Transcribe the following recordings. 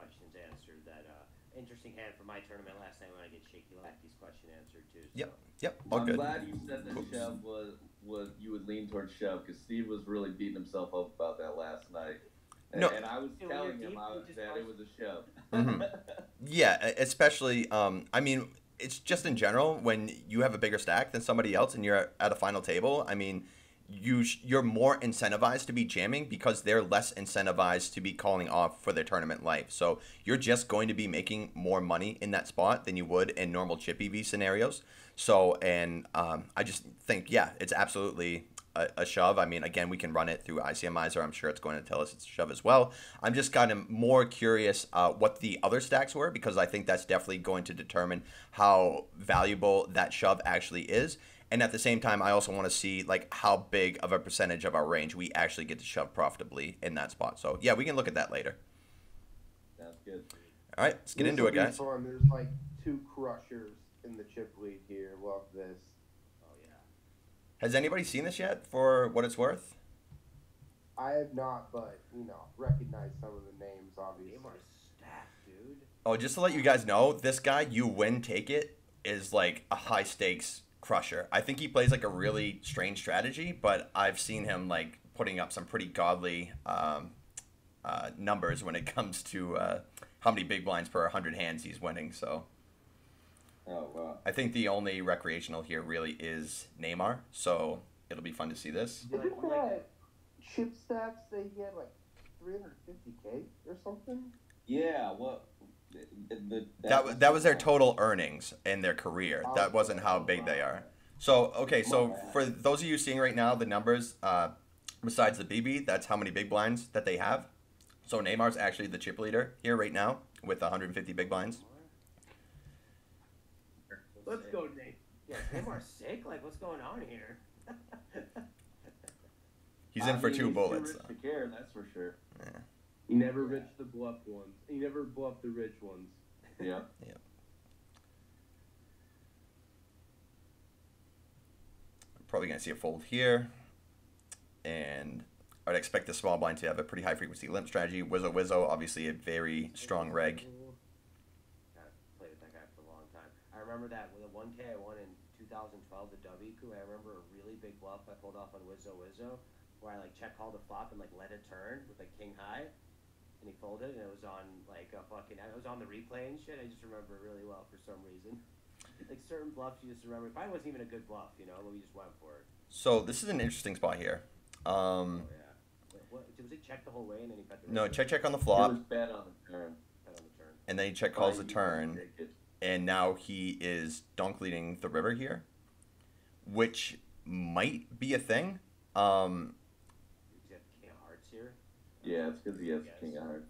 questions answered. That uh, interesting hand for my tournament last night when I get shaky lefties question answered too. So. Yep. Yep. All I'm good. glad you said that Oops. shove was was you would lean towards shove because Steve was really beating himself up about that last night. And, No. and I was telling him I was, that it was a shove. Mhm. Yeah, especially. Um, I mean, it's just in general when you have a bigger stack than somebody else and you're at- at a final table. I mean, you you're more incentivized to be jamming because they're less incentivized to be calling off for their tournament life. So you're just going to be making more money in that spot than you would in normal chip EV scenarios. So, and um, I just think, yeah, it's absolutely a, a shove. I mean, again, we can run it through ICMizer. I'm sure it's going to tell us it's a shove as well. I'm just kind of more curious uh, what the other stacks were because I think that's definitely going to determine how valuable that shove actually is. And at the same time, I also want to see like how big of a percentage of our range we actually get to shove profitably in that spot. So yeah, we can look at that later. Sounds good. All right, let's get This into it, guys. Fun. There's like two crushers in the chip lead here. Love this. Oh yeah. Has anybody seen this yet? For what it's worth? I have not, but you know, recognize some of the names obviously. Game are stacked, dude. Oh, just to let you guys know, this guy, you win, take it, is like a high stakes crusher. I think he plays like a really strange strategy, but I've seen him like putting up some pretty godly um, uh, numbers when it comes to uh, how many big blinds per 100 hands he's winning. So Oh wow. I think the only recreational here really is Neymar. So it'll be fun to see this. Be like, Isn't we're that chip stacks they get like 350k or something? Yeah. What? The, the, That, wa- that was their total earnings in their career. That wasn't how big they are. So okay, so for those of you seeing right now the numbers, uh, besides the BB, that's how many big blinds that they have. So Neymar's actually the chip leader here right now with 150 big blinds. Let's go, Nate. Yeah, Neymar's sick. Like, what's going on here? He's in I for mean, two bullets. Too rich to care, that's for sure. You never rich the bluffed ones. You never bluff the rich ones. Yeah. yeah. Probably gonna see a fold here, and I'd expect the small blind to have a pretty high frequency limp strategy. Wizzo Wizzo, obviously a very strong reg. I played with that guy for a long time. I remember that with a 1K I won in 2012, the I remember a really big bluff I pulled off on Wizzo Wizzo, where I like check called a flop and like let it turn with like king high, and he folded, and it was on like a fucking. It was on the replay and shit. I just remember it really well for some reason. Like certain bluffs, you just remember. It probably wasn't even a good bluff, you know, but we just went for it. So this is an interesting spot here. Um, Oh yeah. Wait, what, was it check the whole way and then he bet the no, check check on the It flop, was bad on the turn. Bet on the turn. and then he check calls the turn. and now he is donk leading the river here, which might be a thing. Um, Does he have king of hearts here? Yeah, it's because he has Yes. king of hearts.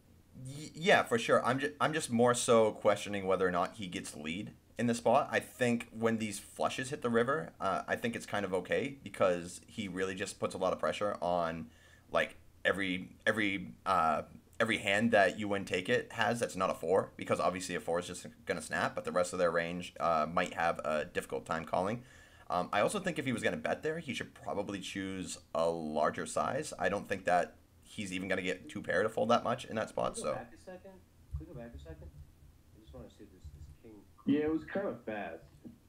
y- yeah, for sure. I'm just I'm just more so questioning whether or not he gets lead in the spot. I think when these flushes hit the river, uh, I think it's kind of okay because he really just puts a lot of pressure on like every every uh, every hand that you win take it has that's not a four because obviously a four is just gonna snap, but the rest of their range uh, might have a difficult time calling. Um, I also think if he was gonna bet there, he should probably choose a larger size. I don't think that he's even gonna get two pair to fold that much in that spot. Can So. back a second? Can we go back a second? I just want to see this this king. Yeah, it was kind of fast.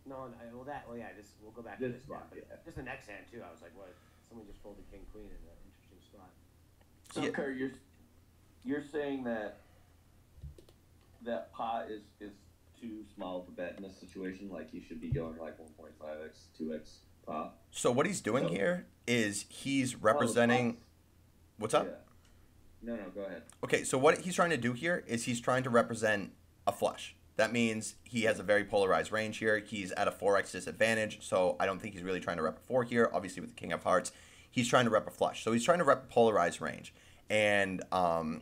No, no well that well yeah, just we'll go back This to this spot, now, but yeah. Just the next hand too. I was like, what? Someone just folded king queen in an interesting spot. So, Yeah. Kurt, you're you're saying that that pot is is too small to bet in this situation. Like you should be going like 1.5x, 2x pot. So what he's doing So- here is he's representing. pots. What's up? Yeah. No, no, go ahead. Okay, so what he's trying to do here is he's trying to represent a flush. That means he has a very polarized range here. He's at a 4x disadvantage, so I don't think he's really trying to rep a 4 here. Obviously, with the King of Hearts, he's trying to rep a flush. So he's trying to rep a polarized range. And, um,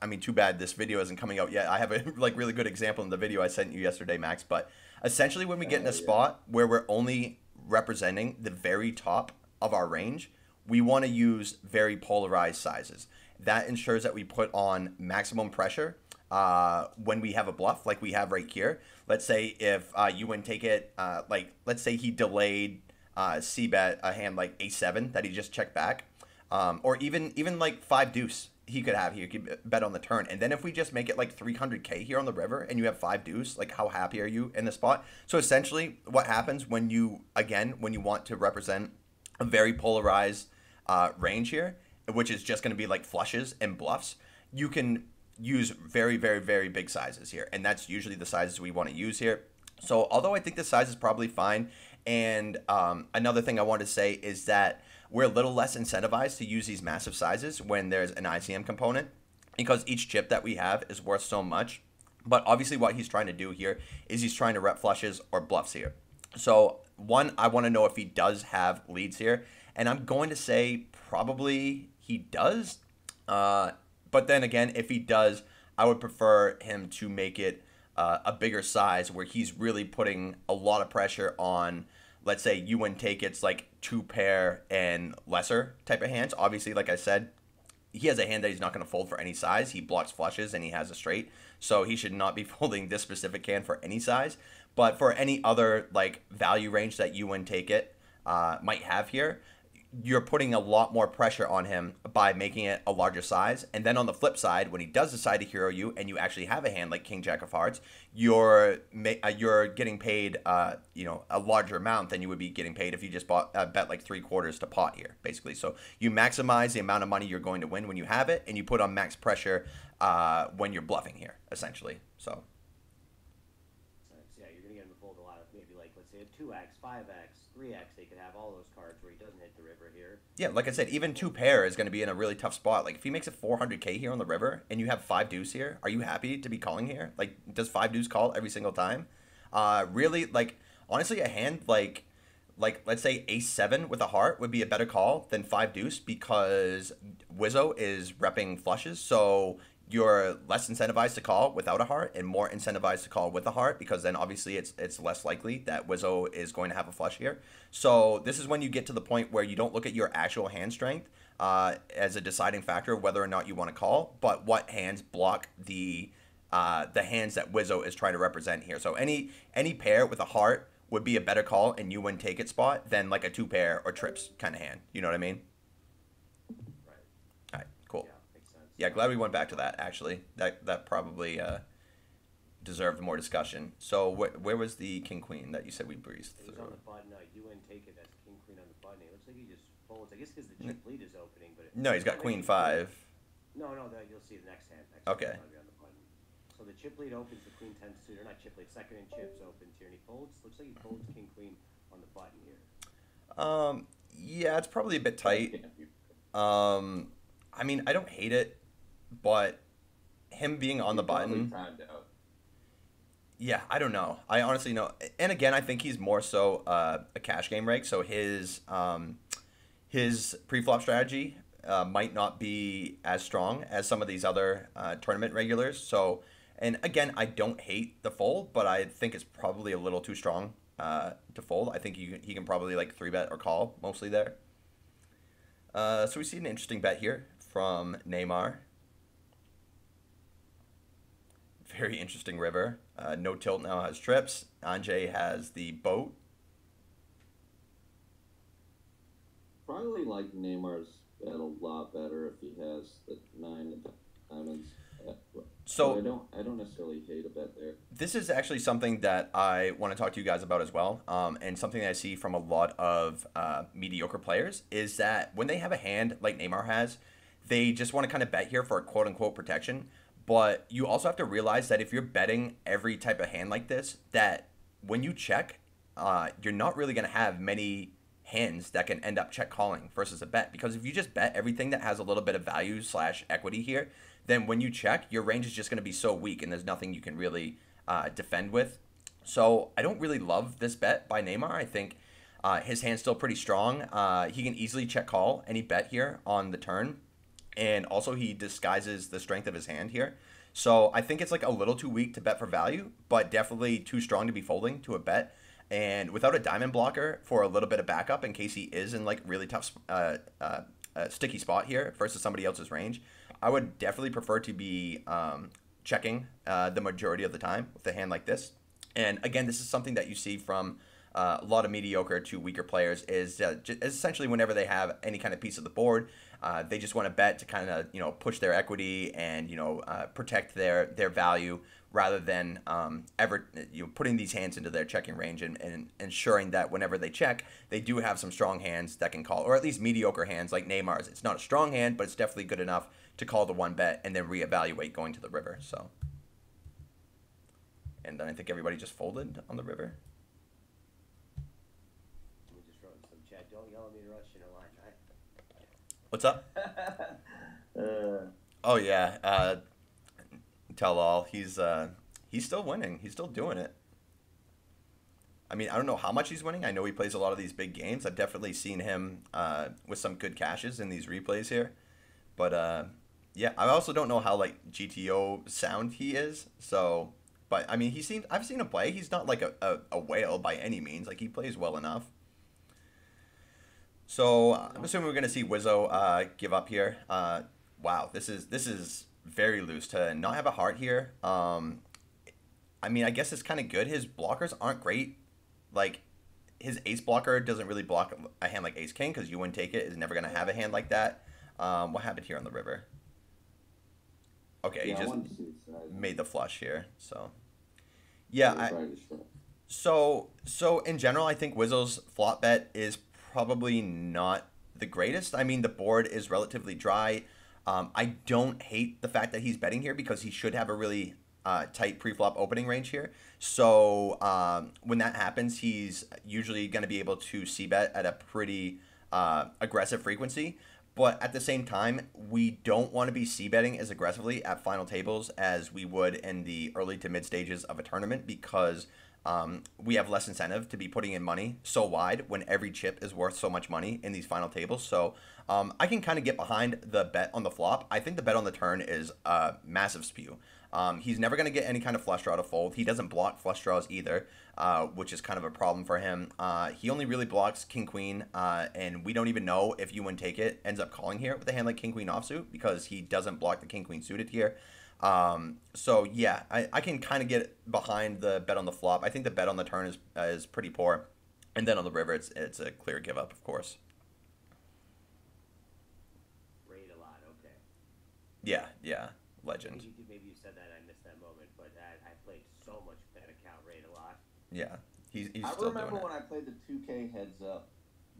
I mean, too bad this video isn't coming out yet. I have a like really good example in the video I sent you yesterday, Max. But essentially, when we get in Oh, a yeah. spot where we're only representing the very top of our range, we want to use very polarized sizes. That ensures that we put on maximum pressure uh, when we have a bluff, like we have right here. Let's say if uh, you win take it, uh, like let's say he delayed uh, c bet a hand like a7 that he just checked back, um, or even even like five deuce he could have here. He could bet on the turn. And then if we just make it like 300k here on the river and you have five deuce, like how happy are you in the spot? So essentially, what happens when you, again, when you want to represent a very polarized uh, range here, which is just going to be like flushes and bluffs, you can use very, very, very big sizes here. And that's usually the sizes we want to use here. So although I think the size is probably fine, and um, another thing I want to say is that we're a little less incentivized to use these massive sizes when there's an ICM component because each chip that we have is worth so much. But obviously, what he's trying to do here is he's trying to rep flushes or bluffs here. So, one, I want to know if he does have leads here. And I'm going to say probably he does. Uh, but then again, if he does, I would prefer him to make it uh, a bigger size where he's really putting a lot of pressure on let's say you win take it's like two pair and lesser type of hands. Obviously, like I said, he has a hand that he's not going to fold for any size. He blocks flushes and he has a straight, so he should not be folding this specific hand for any size. But for any other like value range that you win take it uh, might have here, you're putting a lot more pressure on him by making it a larger size. And then on the flip side, when he does decide to hero you, and you actually have a hand like King Jack of Hearts, you're uh, you're getting paid, uh, you know, a larger amount than you would be getting paid if you just bought uh, bet like three quarters to pot here, basically. So you maximize the amount of money you're going to win when you have it, and you put on max pressure uh, when you're bluffing here, essentially. So. A lot of maybe like let's say a two x, five x, three x. They could have all those cards where he doesn't hit the river here. Yeah, like I said, even two pair is going to be in a really tough spot. Like if he makes a 400k here on the river and you have five deuce here, are you happy to be calling here? Like, does five deuce call every single time? Uh, really, like honestly, a hand like like let's say ace seven with a heart would be a better call than five deuce because Wizzo is repping flushes, so you're less incentivized to call without a heart and more incentivized to call with a heart because then obviously it's it's less likely that Wizzo is going to have a flush here. So this is when you get to the point where you don't look at your actual hand strength uh, as a deciding factor of whether or not you want to call, but what hands block the uh, the hands that Wizzo is trying to represent here. So any any pair with a heart would be a better call and you win take it spot than like a two pair or trips kind of hand. You know what I mean? Right. All right, cool. Yeah, makes sense. Yeah, glad we went back to that. Actually, that that probably uh, deserved more discussion. So wh- where was the king queen that you said we breezed It was through? on the button. Uh, you and take it. That's king queen on the button. It looks like he just folds. I guess because the chip lead is opening, but it, No, he's got queen five. No, no, that you'll see the next hand. Next Okay. hand on the button. So the chip lead opens, the queen ten suited, or not chip lead, second in chips opens here, and he folds. Looks like he folds king queen on the button here. Um, yeah, it's probably a bit tight. Um, I mean, I don't hate it, but him being on the button. Yeah, I don't know. I honestly know. And again, I think he's more so uh, a cash game rake. So his um, his pre-flop strategy uh, might not be as strong as some of these other uh, tournament regulars. So, and again, I don't hate the fold, but I think it's probably a little too strong uh, to fold. I think you, he can probably like three bet or call mostly there. Uh, so we see an interesting bet here from Neymar. Very interesting river. Uh, no tilt now has trips. Anjay has the boat. Probably like Neymar's bet a lot better if he has the nine diamonds. at- So- I don't, I don't necessarily hate a bet there. This is actually something that I want to talk to you guys about as well, um, and something that I see from a lot of uh, mediocre players is that when they have a hand like Neymar has, they just want to kind of bet here for a quote unquote protection. But you also have to realize that if you're betting every type of hand like this, that when you check, uh, you're not really going to have many hands that can end up check calling versus a bet. Because if you just bet everything that has a little bit of value slash equity here, then when you check, your range is just going to be so weak and there's nothing you can really uh, defend with. So I don't really love this bet by Neymar. I think uh, his hand's still pretty strong. Uh, he can easily check call any bet here on the turn. And also, he disguises the strength of his hand here. So I think it's like a little too weak to bet for value, but definitely too strong to be folding to a bet. And without a diamond blocker for a little bit of backup in case he is in like really tough, uh, uh, uh, sticky spot here versus somebody else's range, I would definitely prefer to be um, checking uh, the majority of the time with a hand like this. And again, this is something that you see from uh, a lot of mediocre to weaker players is, uh, is essentially whenever they have any kind of piece of the board, Uh, they just want to bet to kind of you know push their equity and you know uh, protect their their value rather than um, ever you know, putting these hands into their checking range and, and ensuring that whenever they check, they do have some strong hands that can call, or at least mediocre hands like Neymar's. It's not a strong hand, but it's definitely good enough to call the one bet and then reevaluate going to the river. So, and then I think everybody just folded on the river. We just wrote in some chat. Don't yell at me to rush in a line, right? What's up? uh, Oh yeah, uh, tell all. He's uh, he's still winning. He's still doing it. I mean, I don't know how much he's winning. I know he plays a lot of these big games. I've definitely seen him uh, with some good cashes in these replays here. But uh, yeah, I also don't know how like GTO sound he is. So, but I mean, he seems. I've seen him play. He's not like a, a, a whale by any means. Like he plays well enough. So I'm assuming we're gonna see Wizzo uh, give up here. Uh, wow, this is this is very loose to not have a heart here. Um, I mean, I guess it's kind of good. His blockers aren't great. Like his ace blocker doesn't really block a hand like ace king because you wouldn't take it. Is never gonna have a hand like that. Um, what happened here on the river? Okay, yeah, he just wanted to see his size. made the flush here. So yeah, I, Sorry to shut- so so in general, I think Wizzo's flop bet is probably not the greatest. I mean, the board is relatively dry. Um, I don't hate the fact that he's betting here because he should have a really uh, tight pre-flop opening range here. So um, when that happens, he's usually going to be able to c bet at a pretty uh, aggressive frequency. But at the same time, we don't want to be c betting as aggressively at final tables as we would in the early to mid stages of a tournament because um, we have less incentive to be putting in money so wide when every chip is worth so much money in these final tables. So um, I can kind of get behind the bet on the flop. I think the bet on the turn is a massive spew. Um, he's never going to get any kind of flush draw to fold. He doesn't block flush draws either, uh, which is kind of a problem for him. Uh, he only really blocks king queen, uh, and we don't even know if you win take it ends up calling here with a hand like king queen offsuit because he doesn't block the king queen suited here. Um, so yeah, I, I can kind of get behind the bet on the flop. I think the bet on the turn is uh, is pretty poor, and then on the river, it's it's a clear give up, of course. Raid a lot. Okay. Yeah, yeah, legend. Maybe, you- maybe you said that. I missed that moment, but I, I played so much bet account raid a lot. Yeah, he's he's I still remember doing it. when I played the 2K heads up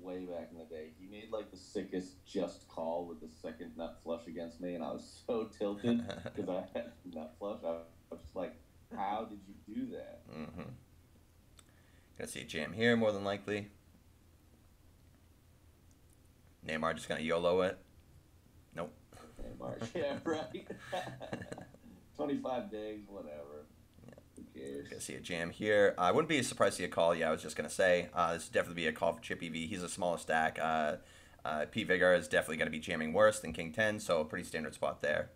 way back in the day. He made like the sickest just call with the second nut flush against me, and I was so tilted because I had nut flush. I was just like, how did you do that? Mm-hmm. Gonna see a jam here more than likely. Neymar just gonna YOLO it. Nope. Neymar, yeah, right. 25 days, whatever. Who cares? Gonna see a jam here. I wouldn't be surprised to see a call. Yeah, I was just gonna say uh, this would definitely be a call for Chip EV. He's a smaller stack. Uh, uh, P Vigor is definitely gonna be jamming worse than King Ten, so a pretty standard spot there.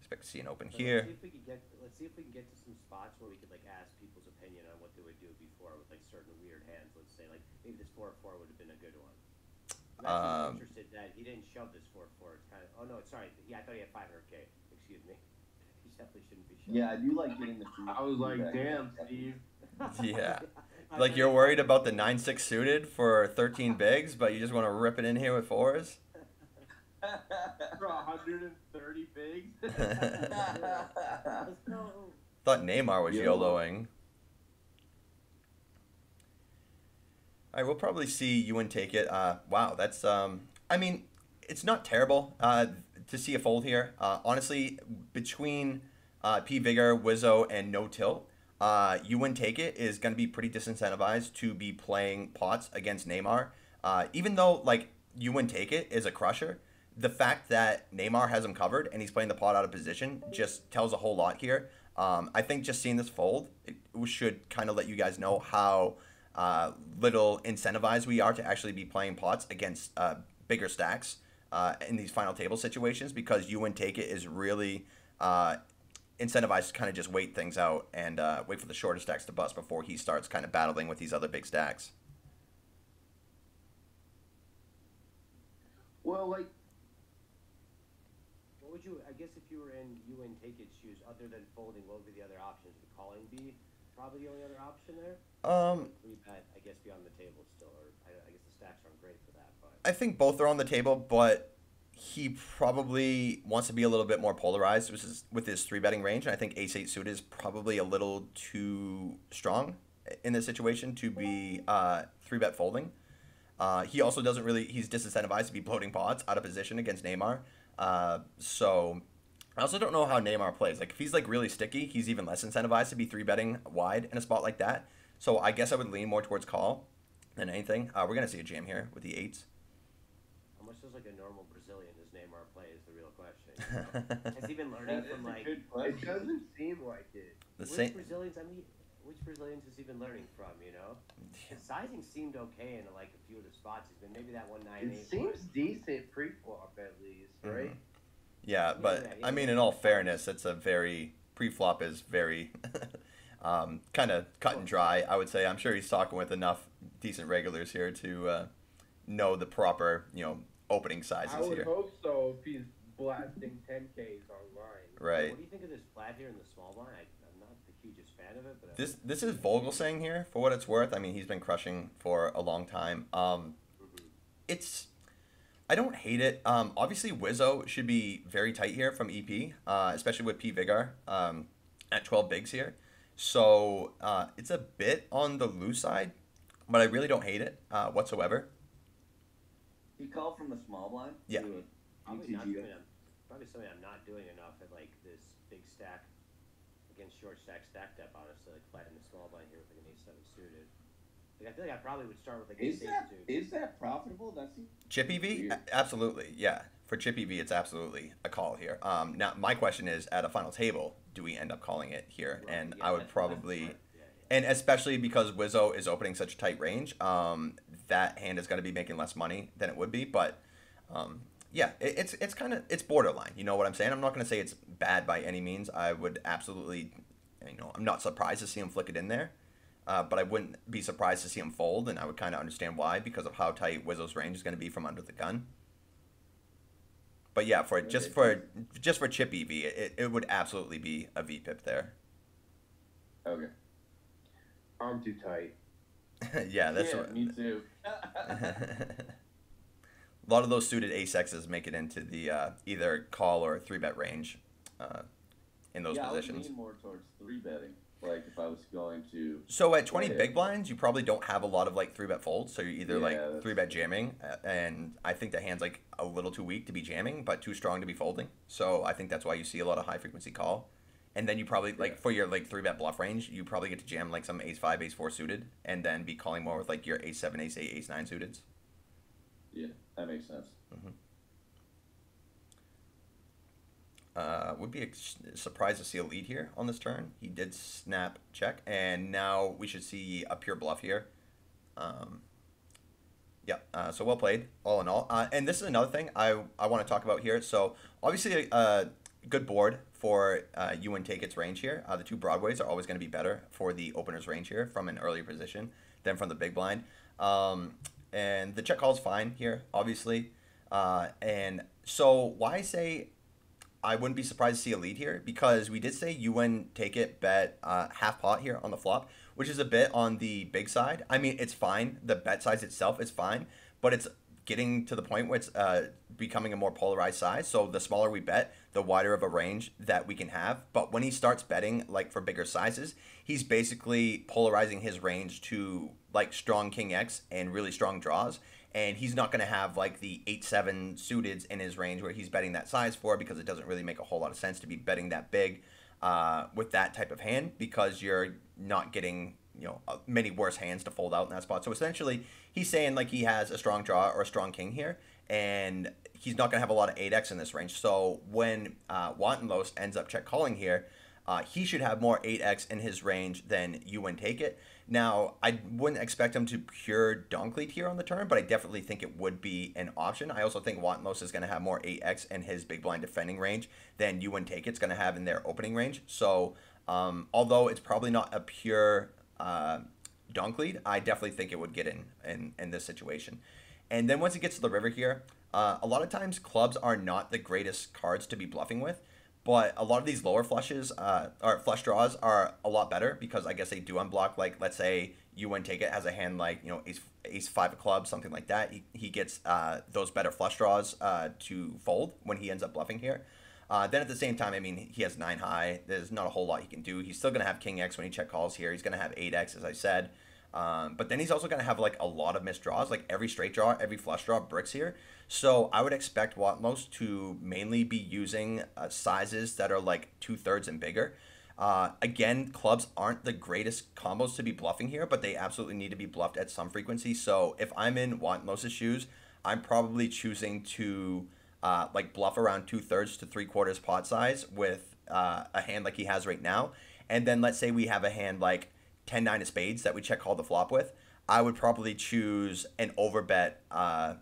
Expect to see an open So here. Let's see if we can get. Let's see if we can get to some spots where we could like ask people's opinion on what they would do before with like certain weird hands. Let's say like maybe this four four would have been a good one. I'm Um, interested that he didn't shove this four four. It's kind of. Oh no, sorry. Yeah, I thought he had 500k. Excuse me. He definitely shouldn't be shoving. Yeah, I do like getting the. I was like, damn, Steve. Yeah. Like you're worried about the nine six suited for 13 bigs, but you just want to rip it in here with fours. For 130 bigs. Let's. Thought Neymar was YOLOing. All right, we'll probably see Ewan take it. Uh, wow, that's um. I mean, it's not terrible uh, to see a fold here. Uh, honestly, between uh, P Vigor, Wizzo, and No Tilt, uh, Ewan take it is going to be pretty disincentivized to be playing pots against Neymar. Uh, even though like Ewan take it is a crusher, the fact that Neymar has him covered and he's playing the pot out of position just tells a whole lot here. Um, I think just seeing this fold it should kind of let you guys know how uh, little incentivized we are to actually be playing pots against uh, bigger stacks uh, in these final table situations because you and take it is really uh, incentivized to kind of just wait things out and uh, wait for the shorter stacks to bust before he starts kind of battling with these other big stacks. well, like, What would you? I guess if you were in you and take it shoes, other than folding, what would be the other options? Would calling be probably the only other option there? Um, bet, I guess, be on the table still, or I, I guess the stacks aren't great for that, but I think both are on the table, but he probably wants to be a little bit more polarized with his, with his three betting range. And I think ace eight suited is probably a little too strong in this situation to be uh, three bet folding. Uh, he also doesn't really, he's disincentivized to be bloating pots out of position against Neymar. Uh, so I also don't know how Neymar plays. Like if he's like really sticky, he's even less incentivized to be three betting wide in a spot like that. So I guess I would lean more towards call than anything. Uh, we're gonna see a jam here with the eights. How much does like a normal Brazilian does Neymar play? Is the real question. you know? Has he been learning That is from a like good It doesn't seem like it. The which same. Brazilians? I mean, which Brazilians has he been learning from? You know, his sizing seemed okay in like a few of the spots. He's been maybe that one nine It eight. seems decent pre-flop at least, right? Mhm. Yeah, but Yeah, yeah, I mean, in all fairness, it's a very pre-flop is very um, kind of cut and dry. I would say. I'm sure he's talking with enough decent regulars here to uh, know the proper, you know, opening sizes I would here. hope so if he's blasting 10Ks online. Right. What do you think of this flat here in the small blind? I, I'm not the hugest fan of it, but This this is Vogelsang here for what it's worth. I mean, he's been crushing for a long time. Um, Mhm. it's I don't hate it. Um, obviously, Wizzo should be very tight here from EP, uh, especially with P Vigar um, at 12 bigs here. So uh, it's a bit on the loose side, but I really don't hate it uh, whatsoever. He called from the small blind. Yeah. To a probably not UTG. I'm, probably something I'm not doing enough at like this big stack against short stack stack depth. Honestly, like flat in the small blind here with like an ace seven suited. Like I feel like I probably would start with like Is ace eight that suited. is that profitable? That's Chip EV, Weird. Absolutely, yeah. For Chippy EV, it's absolutely a call here. Um, now, my question is, at a final table, do we end up calling it here? Right, And yeah, I would that's- that's probably. Yeah, yeah. and especially because Wizzo is opening such a tight range, um, that hand is going to be making less money than it would be. But um, yeah, it, it's it's kind of it's borderline. You know what I'm saying? I'm not going to say it's bad by any means. I would absolutely, you know, I'm not surprised to see him flick it in there. Uh, but I wouldn't be surprised to see him fold, and I would kind of understand why because of how tight Wizzo's range is going to be from under the gun. But yeah, for just for just for chip EV, it, it would absolutely be a V pip there. okay. I'm too tight. yeah, that's yeah, what. me too. a lot of those suited ace X's make it into the uh, either call or three bet range uh, in those yeah, I positions. would lean more towards three betting. Like if I was going to. So at 20 Yeah. big blinds, you probably don't have a lot of like three bet folds. So you're either Yeah, like three bet jamming, uh, and I think the hand's like a little too weak to be jamming, but too strong to be folding. So I think that's why you see a lot of high frequency call. And then you probably like Yeah. for your like three bet bluff range, you probably get to jam like some ace five, ace four suited, and then be calling more with like your ace seven, ace eight, ace nine suited. Yeah, that makes sense. Uh, would be surprised to see a lead here on this turn. He did snap check, and now we should see a pure bluff here. Um, yeah, uh, so well played, all in all. Uh, and this is another thing I, I want to talk about here. So obviously, a, a good board for uh, you and take its range here. Uh, the two broadways are always going to be better for the opener's range here from an earlier position than from the big blind. Um, and the check call's fine here, obviously. Uh, and so why say I wouldn't be surprised to see a lead here because we did say you UN take it bet uh, half pot here on the flop, which is a bit on the big side. I mean, it's fine. The bet size itself is fine, but it's getting to the point where it's uh, becoming a more polarized size. So the smaller we bet, the wider of a range that we can have. But when he starts betting like for bigger sizes, he's basically polarizing his range to like strong king X and really strong draws and he's not going to have like the 8-7 suiteds in his range where he's betting that size for because it doesn't really make a whole lot of sense to be betting that big uh, with that type of hand because you're not getting you know uh, many worse hands to fold out in that spot. So essentially he's saying like he has a strong draw or a strong king here and he's not going to have a lot of 8x in this range. So when uh, Wantenlos ends up check calling here uh, he should have more 8x in his range than you and take it. Now, I wouldn't expect him to pure donk lead here on the turn, but I definitely think it would be an option. I also think Wantenlos is going to have more 8x in his big blind defending range than you and take it's going to have in their opening range. So, um, although it's probably not a pure uh, donk lead, I definitely think it would get in, in in this situation. And then once it gets to the river here, uh, a lot of times clubs are not the greatest cards to be bluffing with. But a lot of these lower flushes, uh, or flush draws, are a lot better because I guess they do unblock. Like let's say you win take it has a hand like you know ace ace five of clubs, something like that. He, he gets uh, those better flush draws uh, to fold when he ends up bluffing here. Uh, then at the same time, I mean, he has nine high. There's not a whole lot he can do. He's still gonna have king x when he check calls here. He's gonna have eight x as I said. Um, but then he's also going to have like a lot of missed draws, like every straight draw, every flush draw bricks here. So I would expect Watmos to mainly be using uh, sizes that are like two thirds and bigger. Uh, again, clubs aren't the greatest combos to be bluffing here, but they absolutely need to be bluffed at some frequency. So if I'm in Watmos' shoes, I'm probably choosing to uh, like bluff around two thirds to three quarters pot size with uh, a hand like he has right now. And then let's say we have a hand like 10 9 of spades that we check call the flop with, I would probably choose an overbet, uh,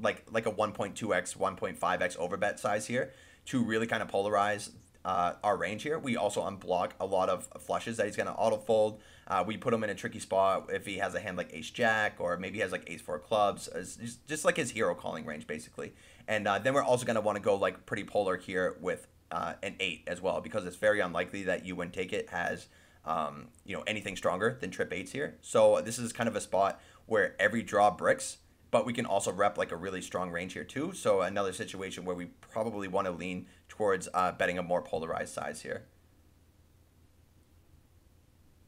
like like a 1.2x, 1.5x overbet size here to really kind of polarize uh, our range here. We also unblock a lot of flushes that he's going to auto fold. Uh, we put him in a tricky spot if he has a hand like ace jack or maybe he has like ace four clubs, just, just like his hero calling range basically. And uh, then we're also going to want to go like pretty polar here with uh, an eight as well because it's very unlikely that you win take it has um, you know, anything stronger than trip eights here. So this is kind of a spot where every draw bricks, but we can also rep like a really strong range here too. So another situation where we probably want to lean towards uh, betting a more polarized size here.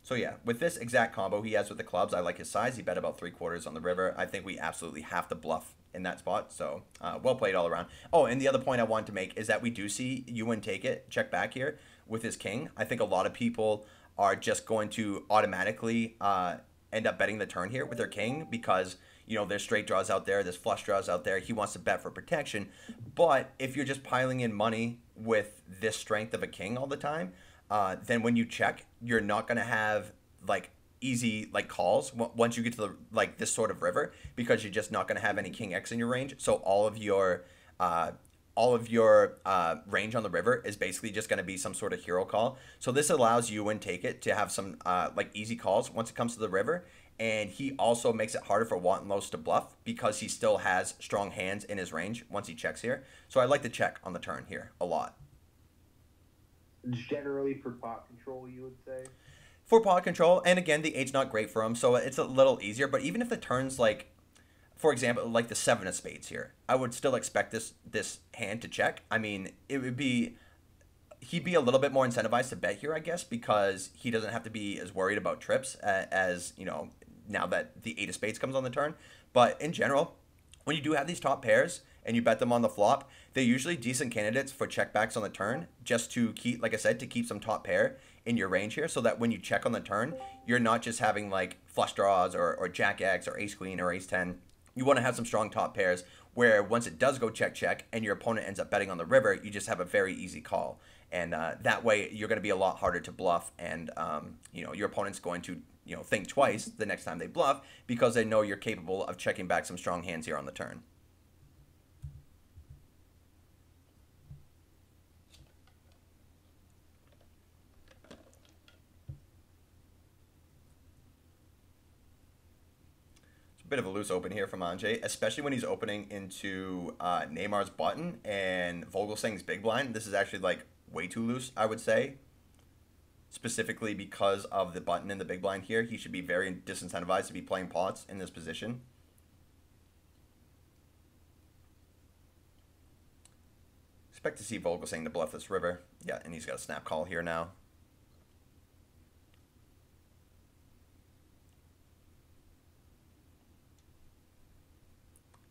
So yeah, with this exact combo he has with the clubs, I like his size. He bet about three quarters on the river. I think we absolutely have to bluff in that spot. So uh, well played all around. Oh, and the other point I want to make is that we do see Ewan take it, check back here with his king. I think a lot of people are just going to automatically uh, end up betting the turn here with their king because you know there's straight draws out there, there's flush draws out there. He wants to bet for protection, but if you're just piling in money with this strength of a king all the time, uh, then when you check, you're not gonna have like easy like calls once you get to the like this sort of river because you're just not gonna have any king x in your range. So all of your uh, all of your uh, range on the river is basically just going to be some sort of hero call. So this allows you and take it to have some uh, like easy calls once it comes to the river. And he also makes it harder for Wantlose to bluff because he still has strong hands in his range once he checks here. So I like to check on the turn here a lot. Generally for pot control, you would say? For pot control, and again, the eight's not great for him, so it's a little easier. But even if the turn's like for example, like the seven of spades here, I would still expect this this hand to check. I mean, it would be he'd be a little bit more incentivized to bet here, I guess, because he doesn't have to be as worried about trips as, as you know now that the eight of spades comes on the turn. But in general, when you do have these top pairs and you bet them on the flop, they're usually decent candidates for checkbacks on the turn, just to keep, like I said, to keep some top pair in your range here, so that when you check on the turn, you're not just having like flush draws or, or jack X or ace queen or ace ten you want to have some strong top pairs where once it does go check check and your opponent ends up betting on the river, you just have a very easy call. And uh, that way, you're going to be a lot harder to bluff, and um, you know your opponent's going to you know think twice the next time they bluff because they know you're capable of checking back some strong hands here on the turn. It's a bit of a loose open here from Anjay, especially when he's opening into uh, Neymar's button and Vogelsang's big blind. This is actually like way too loose, I would say. Specifically because of the button in the big blind here, he should be very disincentivized to be playing pots in this position. Expect to see Vogelsang to bluff this river. Yeah, and he's got a snap call here now.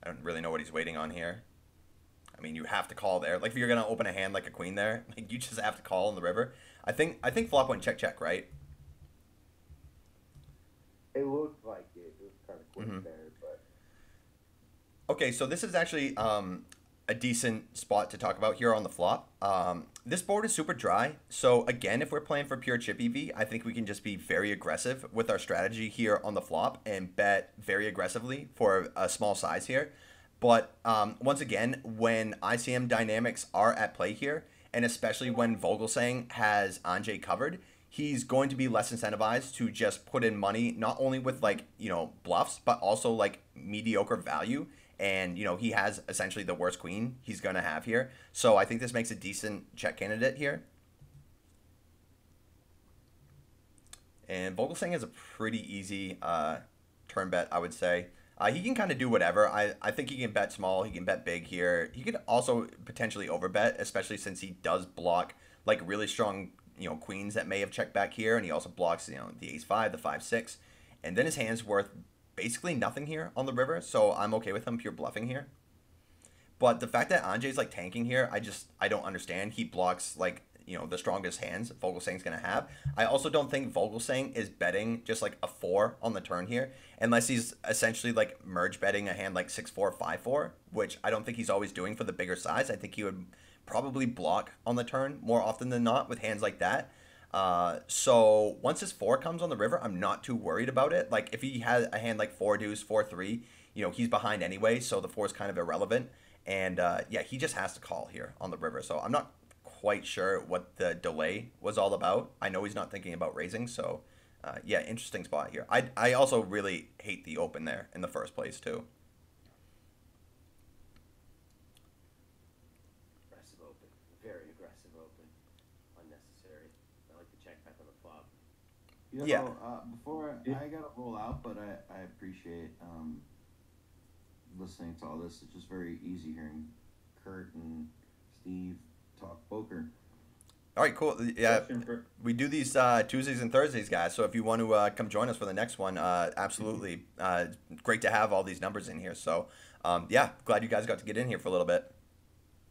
I don't really know what he's waiting on here. I mean, you have to call there. Like if you're gonna open a hand like a queen there, like you just have to call in the river. I think I think flop went check check, right? It looked like it. It was kind of quick Mhm. there, but Okay, so this is actually um, a decent spot to talk about here on the flop. Um, this board is super dry, so again, if we're playing for pure chip EV, I think we can just be very aggressive with our strategy here on the flop and bet very aggressively for a small size here. But um, once again, when ICM dynamics are at play here, and especially when Vogelsang has Anjay covered, he's going to be less incentivized to just put in money, not only with like, you know, bluffs, but also like mediocre value and you know he has essentially the worst queen he's going to have here. So I think this makes a decent check candidate here. And Vogelsang is a pretty easy uh, turn bet, I would say. Uh, he can kind of do whatever. I, I think he can bet small. He can bet big here. He could also potentially overbet, especially since he does block like really strong you know queens that may have checked back here, and he also blocks you know the ace five, the five six, and then his hand's worth basically nothing here on the river. So I'm okay with him pure bluffing here. But the fact that Anjay's like tanking here, I just I don't understand. He blocks like you know the strongest hands Vogelsang's gonna have. I also don't think Vogelsang is betting just like a four on the turn here, unless he's essentially like merge betting a hand like six four five four, which I don't think he's always doing for the bigger size. I think he would probably block on the turn more often than not with hands like that. Uh, so once his four comes on the river, I'm not too worried about it. Like if he has a hand like four deuce, four three, you know he's behind anyway, so the four is kind of irrelevant. And uh, yeah, he just has to call here on the river. So I'm not quite sure what the delay was all about. I know he's not thinking about raising, so uh, yeah, interesting spot here. I I also really hate the open there in the first place too. Aggressive open. Very aggressive open. Unnecessary. I like the check back on the flop. You know, Yeah. uh, before I, I gotta roll out, but I, I appreciate um, listening to all this. It's just very easy hearing Kurt and Steve talk poker. All right, cool. Yeah, for- we do these uh, Tuesdays and Thursdays, guys. So if you want to uh, come join us for the next one, uh, absolutely. Uh, great to have all these numbers in here. So um, yeah, glad you guys got to get in here for a little bit.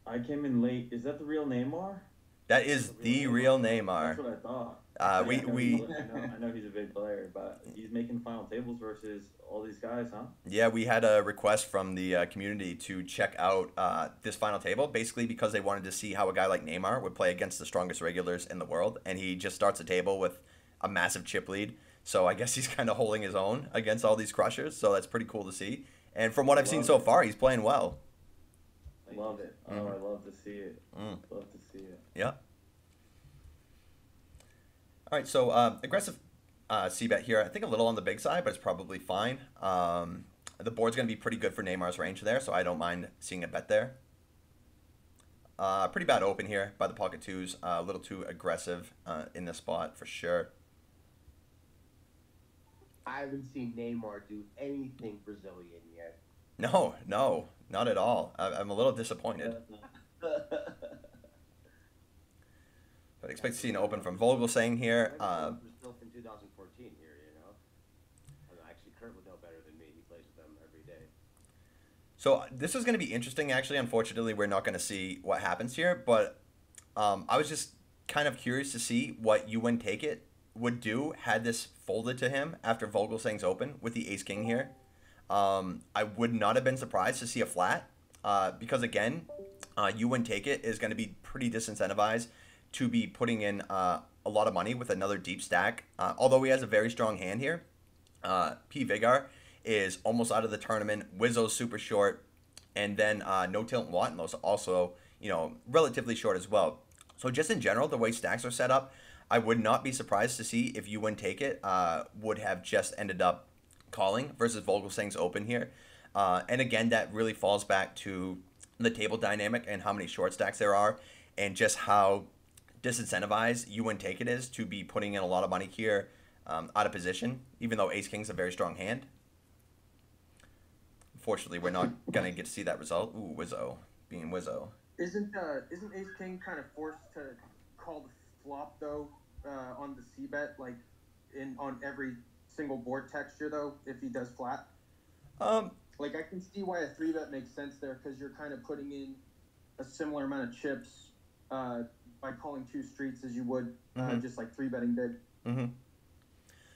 I came in late. Is that the real Neymar? That is the real Neymar. That's what I thought. Uh, we I know we I know, I know he's a big player, but he's making final tables versus all these guys, huh? yeah we had a request from the uh, community to check out uh, this final table, basically because they wanted to see how a guy like Neymar would play against the strongest regulars in the world, and he just starts a table with a massive chip lead. So I guess he's kind of holding his own against all these crushers. So that's pretty cool to see. And from what I've seen Love so far, he's playing well. Thank love it. Oh, Mhm. I love to see it. Mm. Love to see it. Yeah. All right, so uh, aggressive uh, C bet here. I think a little on the big side, but it's probably fine. Um, the board's going to be pretty good for Neymar's range there, so I don't mind seeing a bet there. Uh, pretty bad open here by the pocket twos. Uh, a little too aggressive uh, in this spot for sure. I haven't seen Neymar do anything Brazilian yet. No, no, not at all. I, I'm a little disappointed. But I expect to see an open from Vogelsang here. Uh, Brazil from 2014 here, you know. Actually, Kurt would know better than me. He plays with them every day. So uh, this is going to be interesting. Actually, unfortunately, we're not going to see what happens here. But um, I was just kind of curious to see what you win take it would do had this folded to him after Vogel Vogelsang's open with the Ace King here. Um, I would not have been surprised to see a flat uh, because again, uh, you win take it is going to be pretty disincentivized to be putting in uh, a lot of money with another deep stack. Uh, although he has a very strong hand here, uh, P Vigar is almost out of the tournament. Wizzo's super short, and then uh, No Tilt and Wattenlos also, you know, relatively short as well. So just in general, the way stacks are set up, I would not be surprised to see if you win take it uh, would have just ended up calling versus Vogelsang's open here. Uh, and again, that really falls back to the table dynamic and how many short stacks there are, and just how disincentivized you win take it is to be putting in a lot of money here um, out of position, even though Ace King's a very strong hand. Unfortunately, we're not gonna get to see that result. Ooh, Wizzo being Wizzo. Isn't uh isn't Ace King kind of forced to call the flop though uh, on the C bet like in on every single board texture though if he does flat? Um, Like I can see why a three bet makes sense there because you're kind of putting in a similar amount of chips uh, by calling two streets as you would uh, Mhm. just like three betting big. Mm-hmm.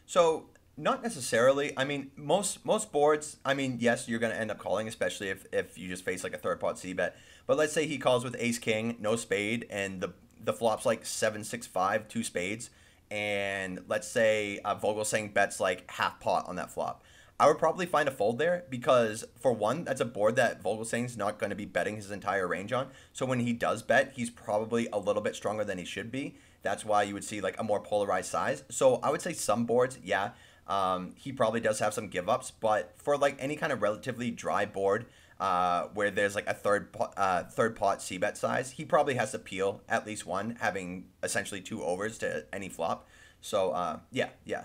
So not necessarily. I mean, most most boards. I mean, yes, you're gonna end up calling, especially if if you just face like a third pot c bet. But let's say he calls with ace king, no spade, and the the flop's like seven six five, two spades, and let's say uh, Vogelsang bets like half pot on that flop. I would probably find a fold there because for one, that's a board that Vogelsang's not going to be betting his entire range on. So when he does bet, he's probably a little bit stronger than he should be. That's why you would see like a more polarized size. So I would say some boards, yeah, um, he probably does have some give ups, but for like any kind of relatively dry board, uh, where there's like a third po- uh, third pot c bet size, he probably has to peel at least one, having essentially two overs to any flop. So uh, yeah, yeah,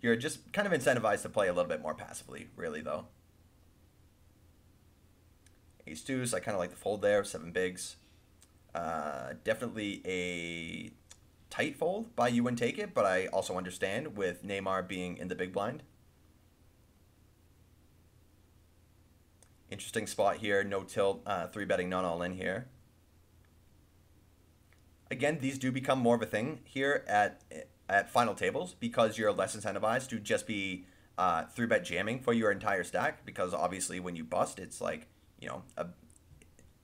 you're just kind of incentivized to play a little bit more passively, really though. Ace deuce, I kind of like the fold there, seven bigs. Uh, definitely a tight fold by you and take it, but I also understand with Neymar being in the big blind. Interesting spot here, no tilt, uh, three betting, not all in here. Again, these do become more of a thing here at at final tables because you're less incentivized to just be uh, three bet jamming for your entire stack because obviously when you bust, it's like you know a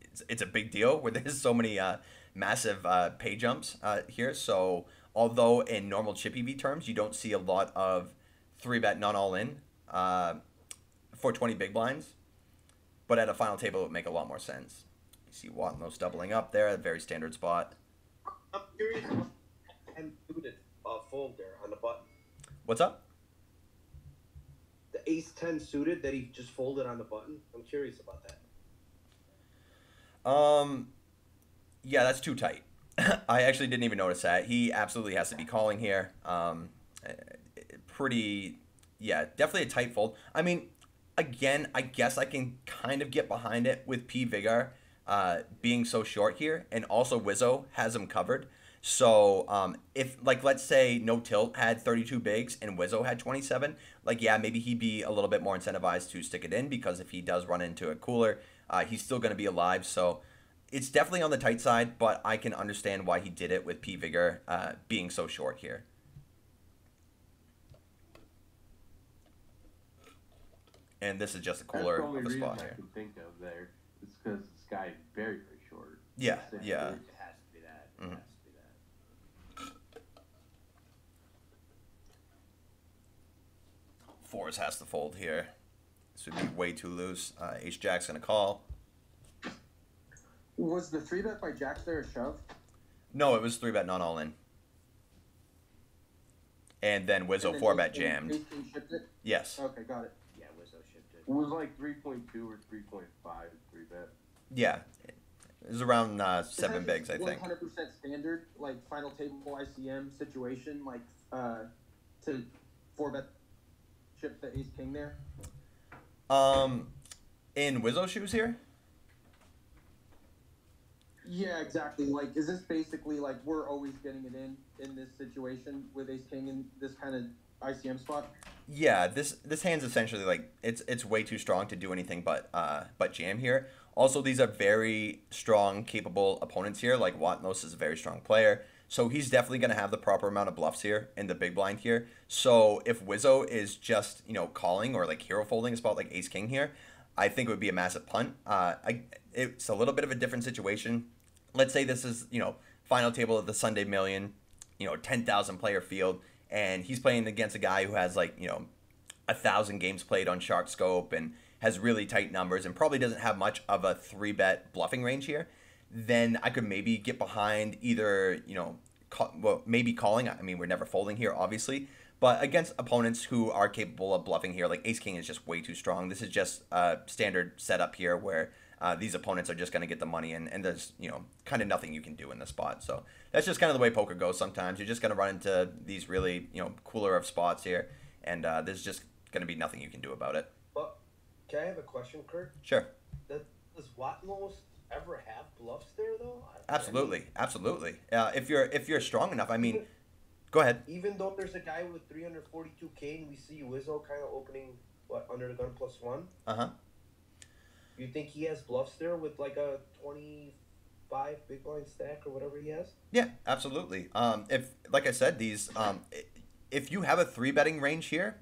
it's, it's a big deal where there's so many uh, massive uh, pay jumps uh, here. So although in normal chip EV terms you don't see a lot of three bet non all in uh, for 20 big blinds, but at a final table it would make a lot more sense. You see Watnos doubling up there, a very standard spot. I'm curious there on the button. What's up? The ace ten suited that he just folded on the button. I'm curious about that. Um, yeah, that's too tight. I actually didn't even notice that. He absolutely has to be calling here. Um, pretty, yeah, definitely a tight fold. I mean, again, I guess I can kind of get behind it with P Vigar uh, being so short here, and also Wizzo has him covered. So um, if like let's say no tilt had 32 bigs and Wizzo had 27, like yeah, maybe he'd be a little bit more incentivized to stick it in because if he does run into a cooler, uh, he's still going to be alive. So it's definitely on the tight side, but I can understand why he did it with P Vigor uh, being so short here. And this is just a cooler That's the only of a spot I here. can think of there. It's because this guy is very, very short. Yeah, yeah. It has to be that. It Mhm. has to be that. Fours has to fold here. This would be way too loose. Uh, Ace Jack's gonna call. Was the three bet by Jacks there a shove? No, it was three bet, not all in. And then Wizzo And then four bet jammed. ace king shipped it? Yes. Okay, got it. Yeah, Wizzo shifted. It was like 3.2 or 3.5 three bet. Yeah. It was around uh, seven that bigs, I think. 100% standard, like final table ICM situation, like uh, to four bet chip that ace king there. Um, in Wizzo shoes here. Yeah, exactly. Like, is this basically like we're always getting it in in this situation with ace king in this kind of ICM spot? Yeah, this this hand's essentially like it's it's way too strong to do anything but uh but jam here. Also, these are very strong, capable opponents here. Like Watnos is a very strong player, so he's definitely gonna have the proper amount of bluffs here in the big blind here. So if Wizzo is just you know calling or like hero folding a spot like Ace King here, I think it would be a massive punt. Uh, I it's a little bit of a different situation. Let's say this is you know final table of the Sunday Million, you know ten thousand player field and he's playing against a guy who has like you know a thousand games played on Shark Scope and has really tight numbers and probably doesn't have much of a three bet bluffing range here, then I could maybe get behind either you know call, well maybe calling. I mean we're never folding here obviously, but against opponents who are capable of bluffing here, like Ace King is just way too strong. This is just a standard setup here where. Uh, these opponents are just going to get the money in, and there's you know kind of nothing you can do in this spot. So that's just kind of the way poker goes. Sometimes you're just going to run into these really you know cooler of spots here, and uh, there's just going to be nothing you can do about it. But can I have a question, Kurt? Sure, Does Watnos ever have bluffs there though? Absolutely, absolutely. Uh, if you're if you're strong enough, I mean, go ahead. Even though there's a guy with 342k and we see Wizzo kind of opening what under the gun plus one, Uh huh. you think he has bluffs there with like a 25 big blind stack or whatever he has? Yeah, absolutely. Um, if like I said, these um, if you have a three betting range here,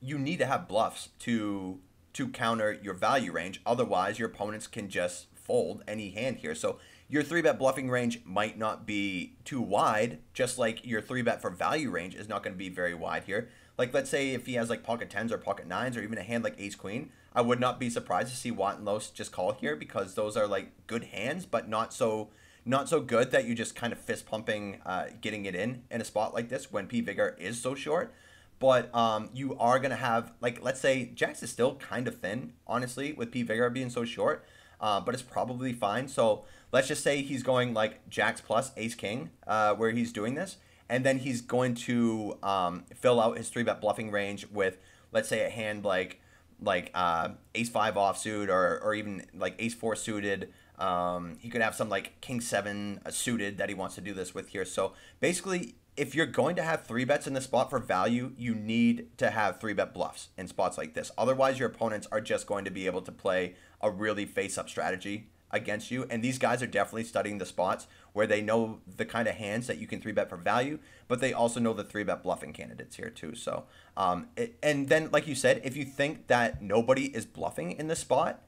you need to have bluffs to to counter your value range. Otherwise, your opponents can just fold any hand here. So your three bet bluffing range might not be too wide, just like your three bet for value range is not going to be very wide here. Like let's say if he has like pocket tens or pocket nines or even a hand like ace queen, I would not be surprised to see Watt and Los just call here because those are like good hands, but not so not so good that you just kind of fist pumping, uh, getting it in in a spot like this when P Vigor is so short. but um, you are gonna have like let's say Jax is still kind of thin, honestly, with P Vigor being so short. Uh, but it's probably fine. So let's just say he's going like jacks plus Ace King, uh, where he's doing this, and then he's going to um, fill out his three bet bluffing range with let's say a hand like like uh, Ace five offsuit or or even like Ace four suited. Um, he could have some like King seven uh, suited that he wants to do this with here. So basically, if you're going to have three bets in the spot for value, you need to have three bet bluffs in spots like this. Otherwise, your opponents are just going to be able to play a really face up strategy against you. And these guys are definitely studying the spots where they know the kind of hands that you can three bet for value, but they also know the three bet bluffing candidates here too. So, um, it, and then like you said, if you think that nobody is bluffing in the spot,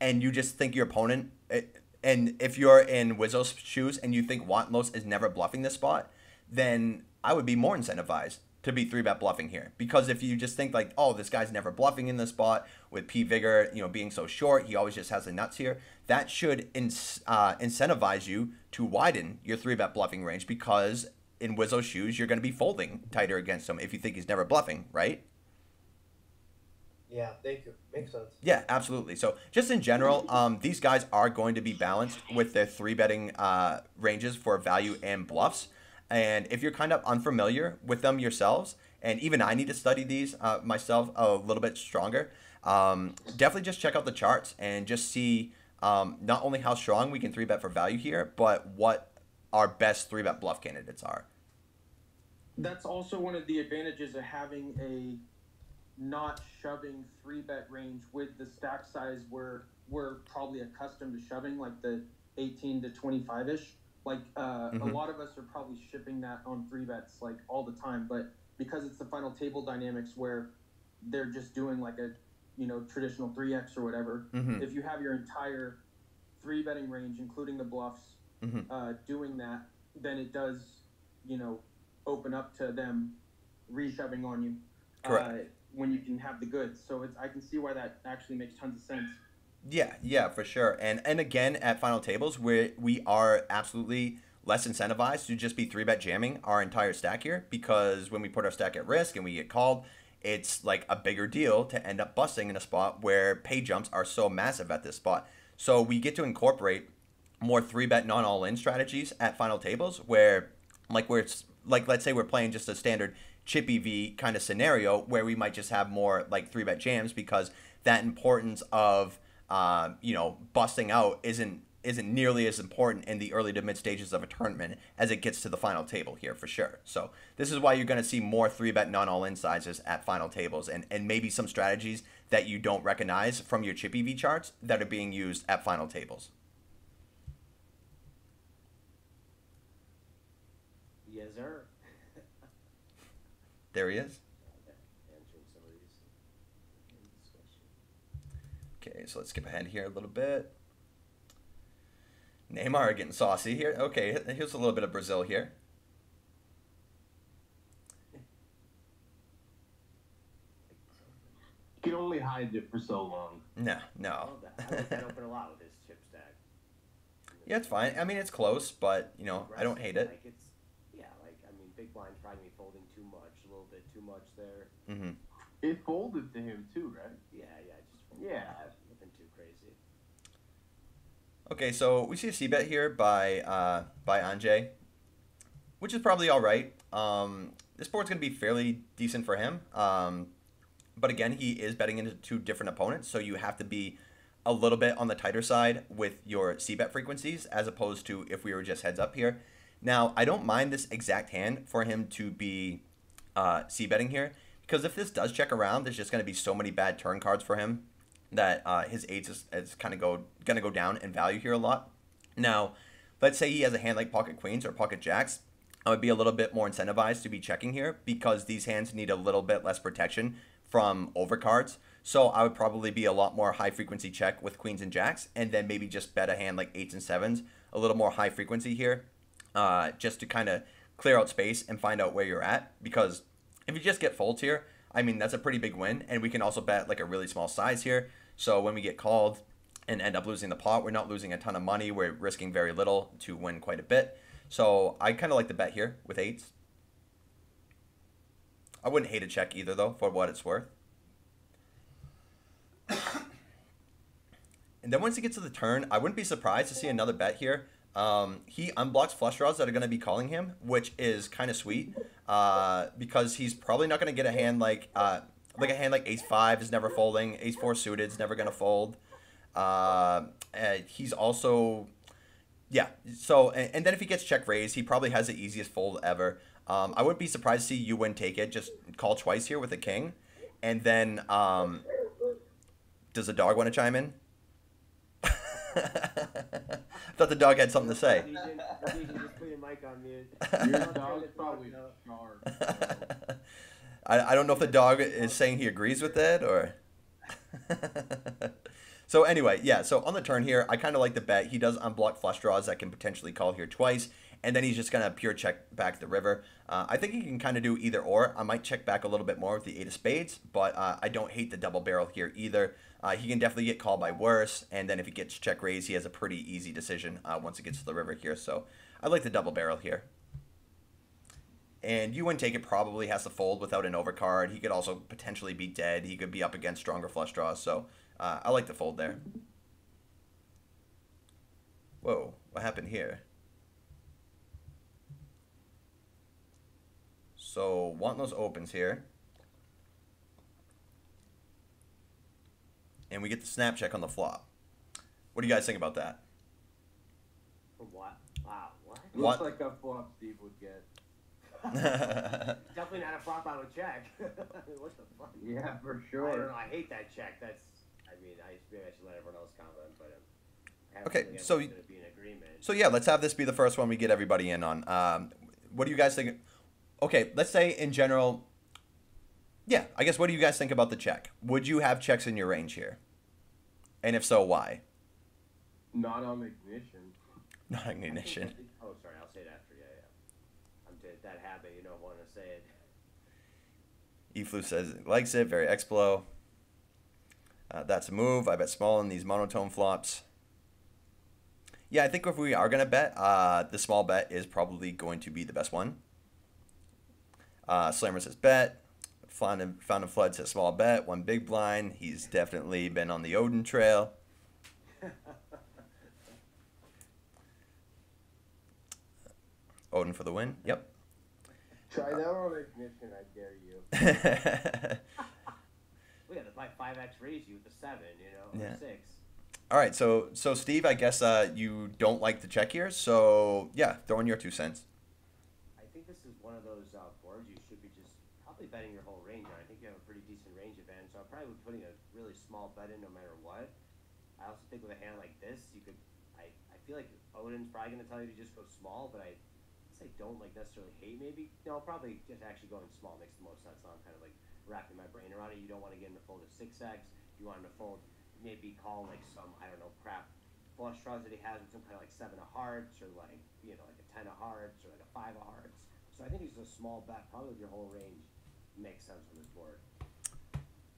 and you just think your opponent, it, and if you're in Wizzo's shoes and you think Wantlos is never bluffing this spot, then I would be more incentivized to be three bet bluffing here. Because if you just think like, oh, this guy's never bluffing in this spot with P Vigor, you know, being so short, he always just has the nuts here. That should in, uh, incentivize you to widen your three bet bluffing range because in Wizzo's shoes, you're going to be folding tighter against him if you think he's never bluffing, right? Yeah, thank you. Makes sense. Yeah, absolutely. So just in general, um, these guys are going to be balanced with their three betting uh, ranges for value and bluffs. And if you're kind of unfamiliar with them yourselves, and even I need to study these uh, myself a little bit stronger, um, definitely just check out the charts and just see um, not only how strong we can three bet for value here, but what our best three bet bluff candidates are. That's also one of the advantages of having a not shoving three bet range with the stack size where we're probably accustomed to shoving, like the 18 to 25 ish. Like uh, Mhm. a lot of us are probably shipping that on three bets like all the time, but because it's the final table dynamics where they're just doing like a you know traditional three x or whatever. Mhm. If you have your entire three betting range, including the bluffs, Mhm. uh, doing that, then it does you know open up to them reshoving on you. Correct. Uh, when you can have the goods, so it's I can see why that actually makes tons of sense. Yeah, yeah, for sure. And and again at final tables where we are absolutely less incentivized to just be three bet jamming our entire stack here because when we put our stack at risk and we get called, it's like a bigger deal to end up busting in a spot where pay jumps are so massive at this spot. So we get to incorporate more three bet non all in strategies at final tables where like where it's like let's say we're playing just a standard chip EV kind of scenario where we might just have more like three bet jams because that importance of um, you know busting out isn't isn't nearly as important in the early to mid stages of a tournament as it gets to the final table here for sure. So this is why you're going to see more three bet non all in sizes at final tables and and maybe some strategies that you don't recognize from your chip EV charts that are being used at final tables. Yes, sir. There he is. Answering some of these in discussion. Okay, so let's skip ahead here a little bit. Neymar getting saucy here. Okay, here's a little bit of Brazil here. You can only hide it for so long. No, no. I open a lot with his chip stack. Yeah, it's fine. I mean, it's close, but you know, I don't hate it. Like it's, yeah, like I mean, big blind's probably gonna be folding too much, a little bit too much there. hmm It folded to him too, right? Yeah, yeah, just Yeah. a lot, Nothing too crazy. Okay, so we see a C bet here by uh, by Anjay, which is probably all right. Um, this board's gonna be fairly decent for him. Um, but again, he is betting into two different opponents, so you have to be a little bit on the tighter side with your C bet frequencies as opposed to if we were just heads up here. Now, I don't mind this exact hand for him to be uh, C betting here because if this does check around, there's just going to be so many bad turn cards for him that uh, his eights is, is kind of go to go down in value here a lot. Now, let's say he has a hand like pocket queens or pocket jacks. I would be a little bit more incentivized to be checking here because these hands need a little bit less protection from overcards. So I would probably be a lot more high frequency check with queens and jacks, and then maybe just bet a hand like eights and sevens, a little more high frequency here, uh, just to kind of clear out space and find out where you're at. Because if you just get folds here, I mean that's a pretty big win, and we can also bet like a really small size here. So when we get called and end up losing the pot, we're not losing a ton of money. We're risking very little to win quite a bit. So I kind of like the bet here with eights. I wouldn't hate a check either, though, for what it's worth. and then once he gets to the turn, I wouldn't be surprised to see another bet here. Um, he unblocks flush draws that are going to be calling him, which is kind of sweet uh, because he's probably not going to get a hand like uh, like a hand like ace five is never folding, ace four suited is never going to fold. Uh, he's also yeah. So and, and then if he gets check raised, he probably has the easiest fold ever. Um, I wouldn't be surprised to see you win take it. Just call twice here with a king, and then um, does the dog want to chime in? Thought the dog had something to say. DJ, DJ, just put your mic on mute. Your Don't turn dog's the probably dog charged. I, I don't know if the dog is saying he agrees with it or. so anyway, yeah. So on the turn here, I kind of like the bet. He does unblock flush draws that can potentially call here twice, and then he's just gonna pure check back the river. Uh, I think he can kind of do either or. I might check back a little bit more with the eight of spades, but uh, I don't hate the double barrel here either. Uh, he can definitely get called by worse, and then if he gets check raised, he has a pretty easy decision uh, once it gets to the river here. So I like the double barrel here. And you wouldn't take it probably has to fold without an overcard. He could also potentially be dead. He could be up against stronger flush draws. So uh, I like the fold there. Whoa, what happened here? So want those opens here. And we get the snap check on the flop. What do you guys think about that? What? Wow. What? Looks What? like a flop Steve would get. Definitely not a flop I would check. What the fuck? Yeah, for I don't sure. know. I hate that check. That's. I mean, I maybe I should let everyone else comment, but. Um, I have a Okay, so everyone's y- gonna be in agreement. So yeah, let's have this be the first one we get everybody in on. Um, what do you guys think? Okay, let's say in general. Yeah, I guess what do you guys think about the check? Would you have checks in your range here? And if so, why? Not on ignition. Not on ignition. Oh, sorry. I'll say it after. Yeah, yeah. I'm to that habit. You don't want to say it. Eflu says likes it. Very explo. Uh, that's a move. I bet small in these monotone flops. Yeah, I think if we are gonna bet, uh, the small bet is probably going to be the best one. Uh, Slammer says bet. Found and, Found and Flood says small bet. One big blind. He's definitely been on the Odin trail. Odin for the win. Yep. Try that on ignition, I dare you. We got to buy five X raise you with the seven. You know, Yeah. six. All right, so so Steve, I guess uh, you don't like the check here, so yeah, throw in your two cents. I think this is one of those uh, boards you should be just probably betting your whole range on. I think you have a pretty decent range advantage, so I probably would be putting a really small bet in no matter what. I also think with a hand like this, you could. I, I feel like Odin's probably going to tell you to just go small, but I I don't like necessarily hate. Maybe no, probably just actually going small makes the most sense. So I'm kind of like wrapping my brain around it. You don't want to get him to fold a six X. You want him to fold maybe call like some I don't know crap flush draws that he has with some kind of like seven of hearts or like you know like a ten of hearts or like a five of hearts. So I think he's a small bet. Probably your whole range makes sense on this board.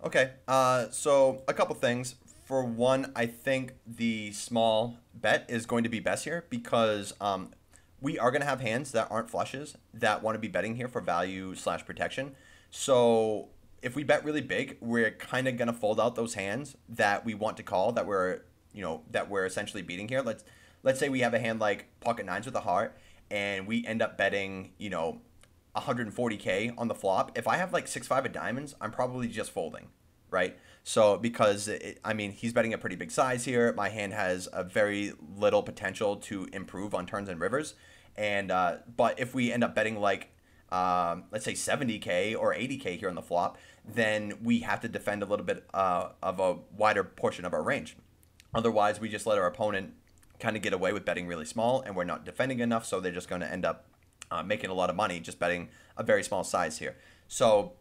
Okay, uh, so a couple things. For one, I think the small bet is going to be best here because um, we are going to have hands that aren't flushes that want to be betting here for value slash protection. So if we bet really big, we're kind of going to fold out those hands that we want to call that we're you know that we're essentially beating here. Let's let's say we have a hand like pocket nines with a heart, and we end up betting you know 140k on the flop. If I have like six five of diamonds, I'm probably just folding, right? So because it, I mean he's betting a pretty big size here. My hand has a very little potential to improve on turns and rivers, and uh, but if we end up betting like um, let's say 70k or 80k here on the flop, then we have to defend a little bit uh, of a wider portion of our range. Otherwise, we just let our opponent kind of get away with betting really small, and we're not defending enough, so they're just going to end up uh, making a lot of money just betting a very small size here. So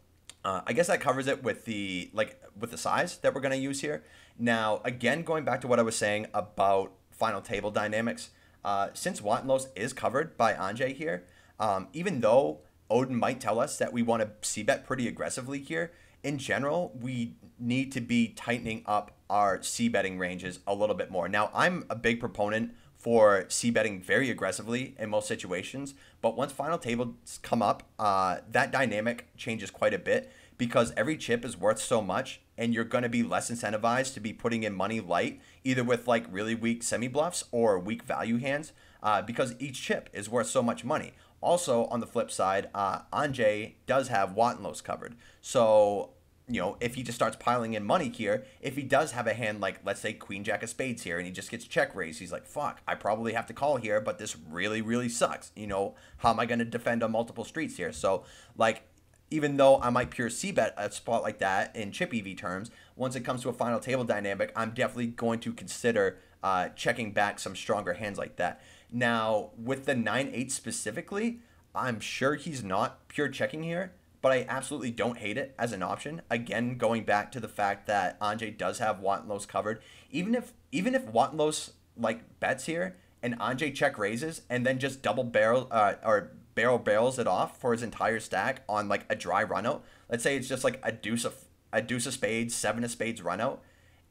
uh, I guess that covers it with the like with the size that we're going to use here. Now, again, going back to what I was saying about final table dynamics, uh, since Wattenlos is covered by Anjay here, um, even though Odin might tell us that we want to c bet pretty aggressively here, in general, we need to be tightening up our c betting ranges a little bit more. Now, I'm a big proponent for c betting very aggressively in most situations. But once final tables come up, uh, that dynamic changes quite a bit because every chip is worth so much, and you're going to be less incentivized to be putting in money light, either with like really weak semi bluffs or weak value hands, uh, because each chip is worth so much money. Also, on the flip side, uh, Anjay does have Wattenlos covered. So you know, if he just starts piling in money here, if he does have a hand like, let's say, Queen Jack of Spades here, and he just gets check raised, he's like, fuck, I probably have to call here, but this really, really sucks. You know, how am I going to defend on multiple streets here? So, like, even though I might pure C bet a spot like that in chip EV terms, once it comes to a final table dynamic, I'm definitely going to consider uh, checking back some stronger hands like that. Now, with the 9 8 specifically, I'm sure he's not pure checking here but I absolutely don't hate it as an option. Again, going back to the fact that Anjay does have Wattenlos covered, even if even if Wattenlos like bets here and Anjay check raises and then just double barrel uh, or barrel barrels it off for his entire stack on like a dry runout. Let's say it's just like a deuce of a deuce of spades, seven of spades runout,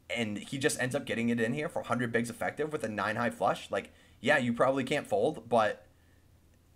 and he just ends up getting it in here for 100 bigs effective with a nine high flush. Like, yeah, you probably can't fold, but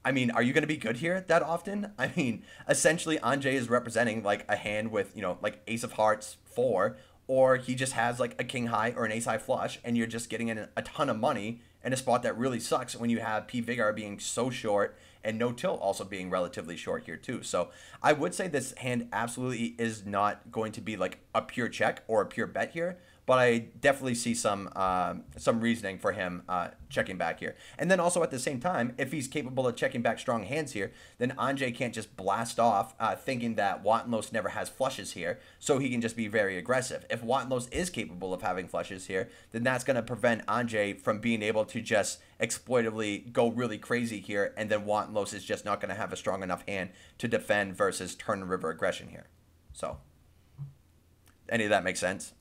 I mean, are you going to be good here that often? I mean, essentially, Anjay is representing like a hand with, you know, like Ace of Hearts 4, or he just has like a King High or an Ace High flush, and you're just getting in a ton of money in a spot that really sucks when you have P Vigar being so short and no tilt also being relatively short here too. So I would say this hand absolutely is not going to be like a pure check or a pure bet here but I definitely see some um, some reasoning for him uh, checking back here. And then also at the same time, if he's capable of checking back strong hands here, then Anjay can't just blast off uh, thinking that Wattenlos never has flushes here, so he can just be very aggressive. If Wattenlos is capable of having flushes here, then that's going to prevent Anjay from being able to just exploitively go really crazy here, and then Wattenlos is just not going to have a strong enough hand to defend versus turn river aggression here. So, any of that make sense?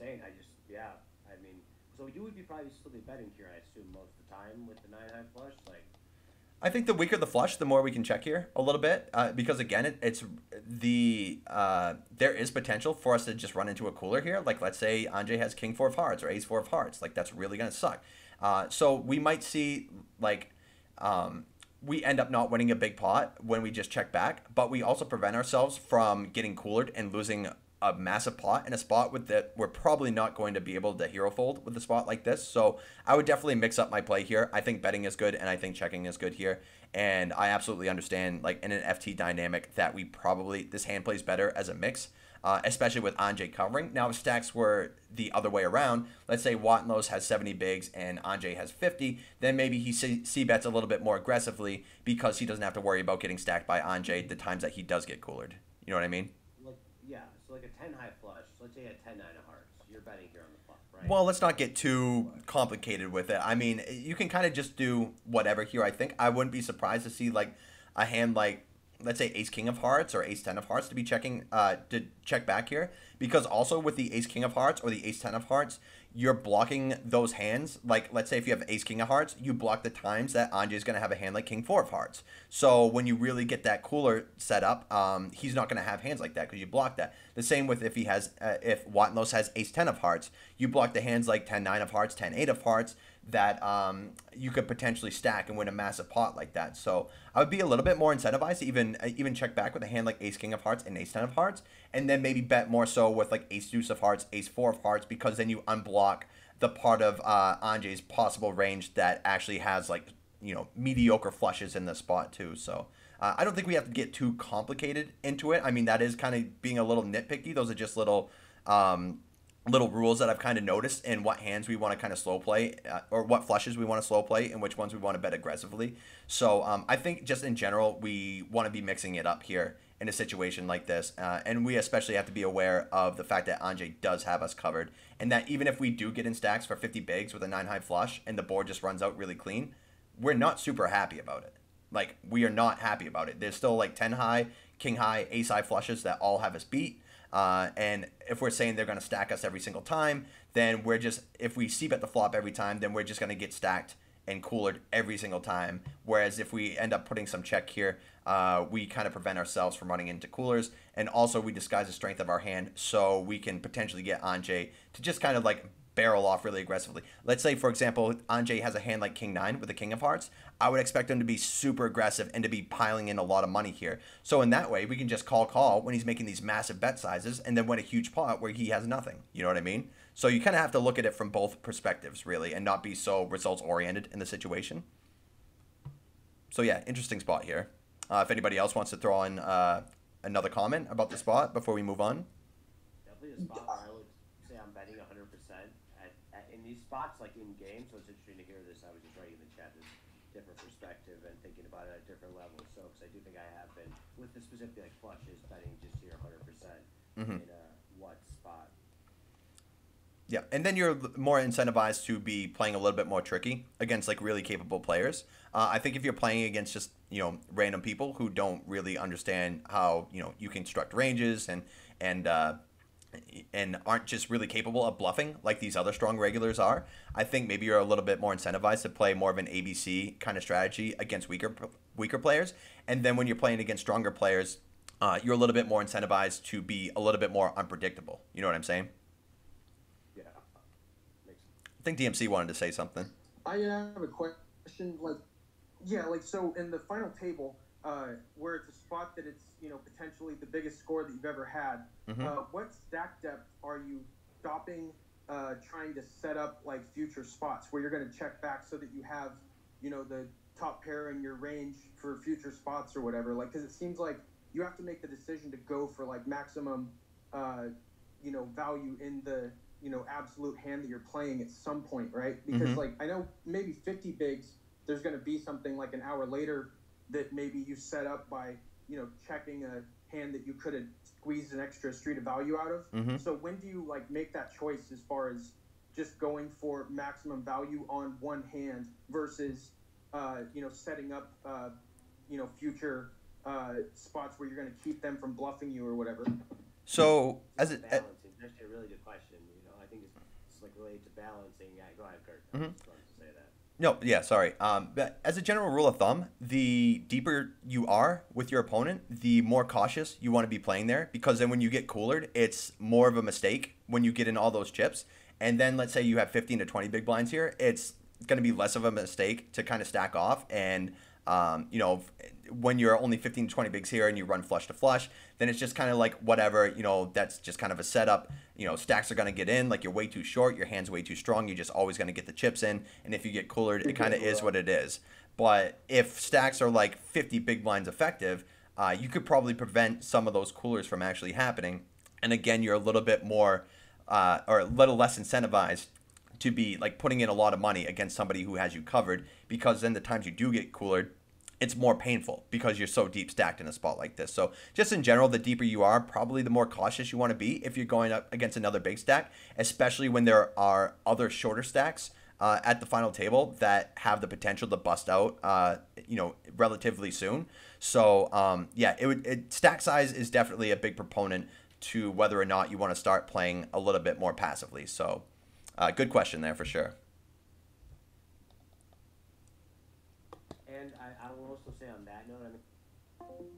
saying. I just, yeah, I mean, so you would be probably still be betting here, I assume, most of the time with the nine high flush, like. I think the weaker the flush, the more we can check here a little bit, uh, because again, it, it's the uh, there is potential for us to just run into a cooler here. Like let's say Anjay has King four of hearts or Ace four of hearts, like that's really gonna suck. Uh, so we might see like um, we end up not winning a big pot when we just check back, but we also prevent ourselves from getting coolered and losing a massive pot in a spot with that we're probably not going to be able to hero fold with a spot like this. So I would definitely mix up my play here. I think betting is good and I think checking is good here. And I absolutely understand like in an FT dynamic that we probably this hand plays better as a mix. Uh, especially with Anjay covering. Now, if stacks were the other way around, let's say Wattenlos has 70 bigs and Anjay has 50, then maybe he C bets a little bit more aggressively because he doesn't have to worry about getting stacked by Anjay the times that he does get coolered. You know what I mean? So like a ten high flush. So let's say a ten nine of hearts. You're betting here on the flop, right? Well, let's not get too complicated with it. I mean, you can kind of just do whatever here. I think I wouldn't be surprised to see like a hand like let's say ace king of hearts or ace 10 of hearts to be checking uh to check back here because also with the ace king of hearts or the ace 10 of hearts you're blocking those hands. Like, let's say if you have Ace King of Hearts, you block the times that is going to have a hand like King Four of Hearts. So when you really get that cooler set up, um, he's not going to have hands like that because you block that. The same with if he has, uh, if Wattenlos has Ace Ten of Hearts, you block the hands like Ten Nine of Hearts, Ten Eight of Hearts that um, you could potentially stack and win a massive pot like that. So I would be a little bit more incentivized to even uh, even check back with a hand like Ace King of Hearts and Ace Ten of Hearts, and then maybe bet more so with like Ace Deuce of Hearts, Ace Four of Hearts, because then you unblock the part of uh, Anjay's possible range that actually has like you know mediocre flushes in the spot too. So. Uh, I don't think we have to get too complicated into it. I mean, that is kind of being a little nitpicky. Those are just little um, little rules that I've kind of noticed in what hands we want to kind of slow play uh, or what flushes we want to slow play and which ones we want to bet aggressively. So um, I think just in general, we want to be mixing it up here in a situation like this. Uh, and we especially have to be aware of the fact that Anjay does have us covered and that even if we do get in stacks for 50 bigs with a 9 high flush and the board just runs out really clean, we're not super happy about it. Like, we are not happy about it. There's still like 10 high, king high, ace high flushes that all have us beat uh, and if we're saying they're going to stack us every single time, then we're just, if we see bet the flop every time, then we're just going to get stacked and coolered every single time. Whereas if we end up putting some check here, uh, we kind of prevent ourselves from running into coolers. And also we disguise the strength of our hand so we can potentially get Anjay to just kind of like barrel off really aggressively. Let's say, for example, Anjay has a hand like King Nine with the King of Hearts. I would expect him to be super aggressive and to be piling in a lot of money here. So in that way, we can just call call when he's making these massive bet sizes and then win a huge pot where he has nothing. You know what I mean? So you kind of have to look at it from both perspectives, really, and not be so results oriented in the situation. So yeah, interesting spot here. Uh, if anybody else wants to throw in uh, another comment about the spot before we move on. Definitely a spot where I would say I'm betting 100% at, at, in these spots, like in game, So it's interesting to hear this. I was just writing in the chat this different perspective and thinking about it at different levels. So, because I do think I have been, with the specifically like flushes, betting just here 100% Mhm. in a what spot. Yeah, and then you're more incentivized to be playing a little bit more tricky against like really capable players. Uh, I think if you're playing against just you know random people who don't really understand how you know you can construct ranges and and uh, and aren't just really capable of bluffing like these other strong regulars are, I think maybe you're a little bit more incentivized to play more of an ABC kind of strategy against weaker weaker players. And then when you're playing against stronger players, uh, you're a little bit more incentivized to be a little bit more unpredictable. You know what I'm saying? Yeah. Makes I think DMC wanted to say something. I have a question. Like, yeah, like so in the final table, uh, where it's a spot that it's you know potentially the biggest score that you've ever had. Mhm. Uh, what stack depth are you stopping? Uh, trying to set up like future spots where you're going to check back so that you have you know the top pair in your range for future spots or whatever. Like, because it seems like you have to make the decision to go for like maximum, uh, you know, value in the you know absolute hand that you're playing at some point, right? Because Mhm. like I know maybe 50 bigs, there's going to be something like an hour later that maybe you set up by you know checking a hand that you could have squeezed an extra street of value out of. Mhm. So when do you like make that choice as far as just going for maximum value on one hand versus uh, you know setting up uh, you know future uh, spots where you're going to keep them from bluffing you or whatever? So as It's it, balancing. It's actually a really good question. You know, I think it's, it's like related to balancing. Yeah, go ahead, Kurt. I No, yeah, sorry. Um, as a general rule of thumb, the deeper you are with your opponent, the more cautious you want to be playing there because then when you get coolered, it's more of a mistake when you get in all those chips. And then let's say you have 15 to 20 big blinds here, it's going to be less of a mistake to kind of stack off. And, um, you know, when you're only 15 to 20 bigs here and you run flush to flush, then it's just kind of like whatever, you know, that's just kind of a setup. You know, stacks are going to get in, like you're way too short, your hand's way too strong, you're just always going to get the chips in. And if you get coolered, it kind of is what it is. But if stacks are like 50 big blinds effective, uh, you could probably prevent some of those coolers from actually happening. And again, you're a little bit more, uh, or a little less incentivized to be like putting in a lot of money against somebody who has you covered because then the times you do get coolered, it's more painful because you're so deep stacked in a spot like this. So just in general, the deeper you are, probably the more cautious you want to be if you're going up against another big stack, especially when there are other shorter stacks uh, at the final table that have the potential to bust out, uh, you know, relatively soon. So um, yeah, it would it, stack size is definitely a big proponent to whether or not you want to start playing a little bit more passively. So uh, good question there for sure. And I, will also say on that note, I mean,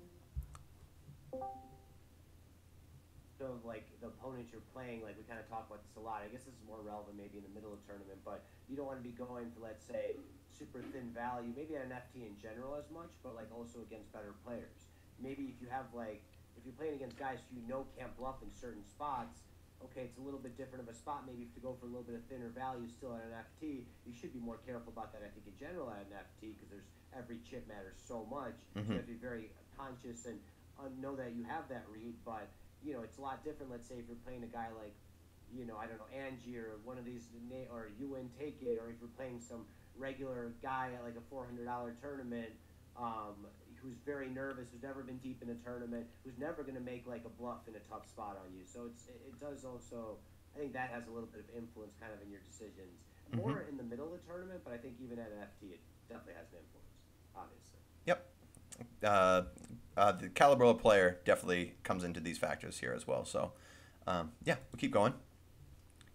so like the opponents you're playing, like we kind of talk about this a lot. I guess this is more relevant maybe in the middle of tournament, but you don't want to be going for let's say super thin value, maybe an FT in general as much, but like also against better players. Maybe if you have like if you're playing against guys who you know can't bluff in certain spots, okay, it's a little bit different of a spot. Maybe if to go for a little bit of thinner value still at an FT, you should be more careful about that. I think in general at an FT because there's every chip matters so much. So you have to be very conscious and uh, know that you have that read. But you know, it's a lot different. Let's say if you're playing a guy like, you know, I don't know, Angie or one of these, or you win take it, or if you're playing some regular guy at like a four hundred dollar tournament. Um, who's very nervous, who's never been deep in a tournament, who's never going to make like a bluff in a tough spot on you. So it's it, it does also, I think that has a little bit of influence kind of in your decisions. More in the middle of the tournament, but I think even at an FT, it definitely has an influence, obviously. Yep. Uh, uh, the caliber of player definitely comes into these factors here as well. So, um, yeah, we'll keep going.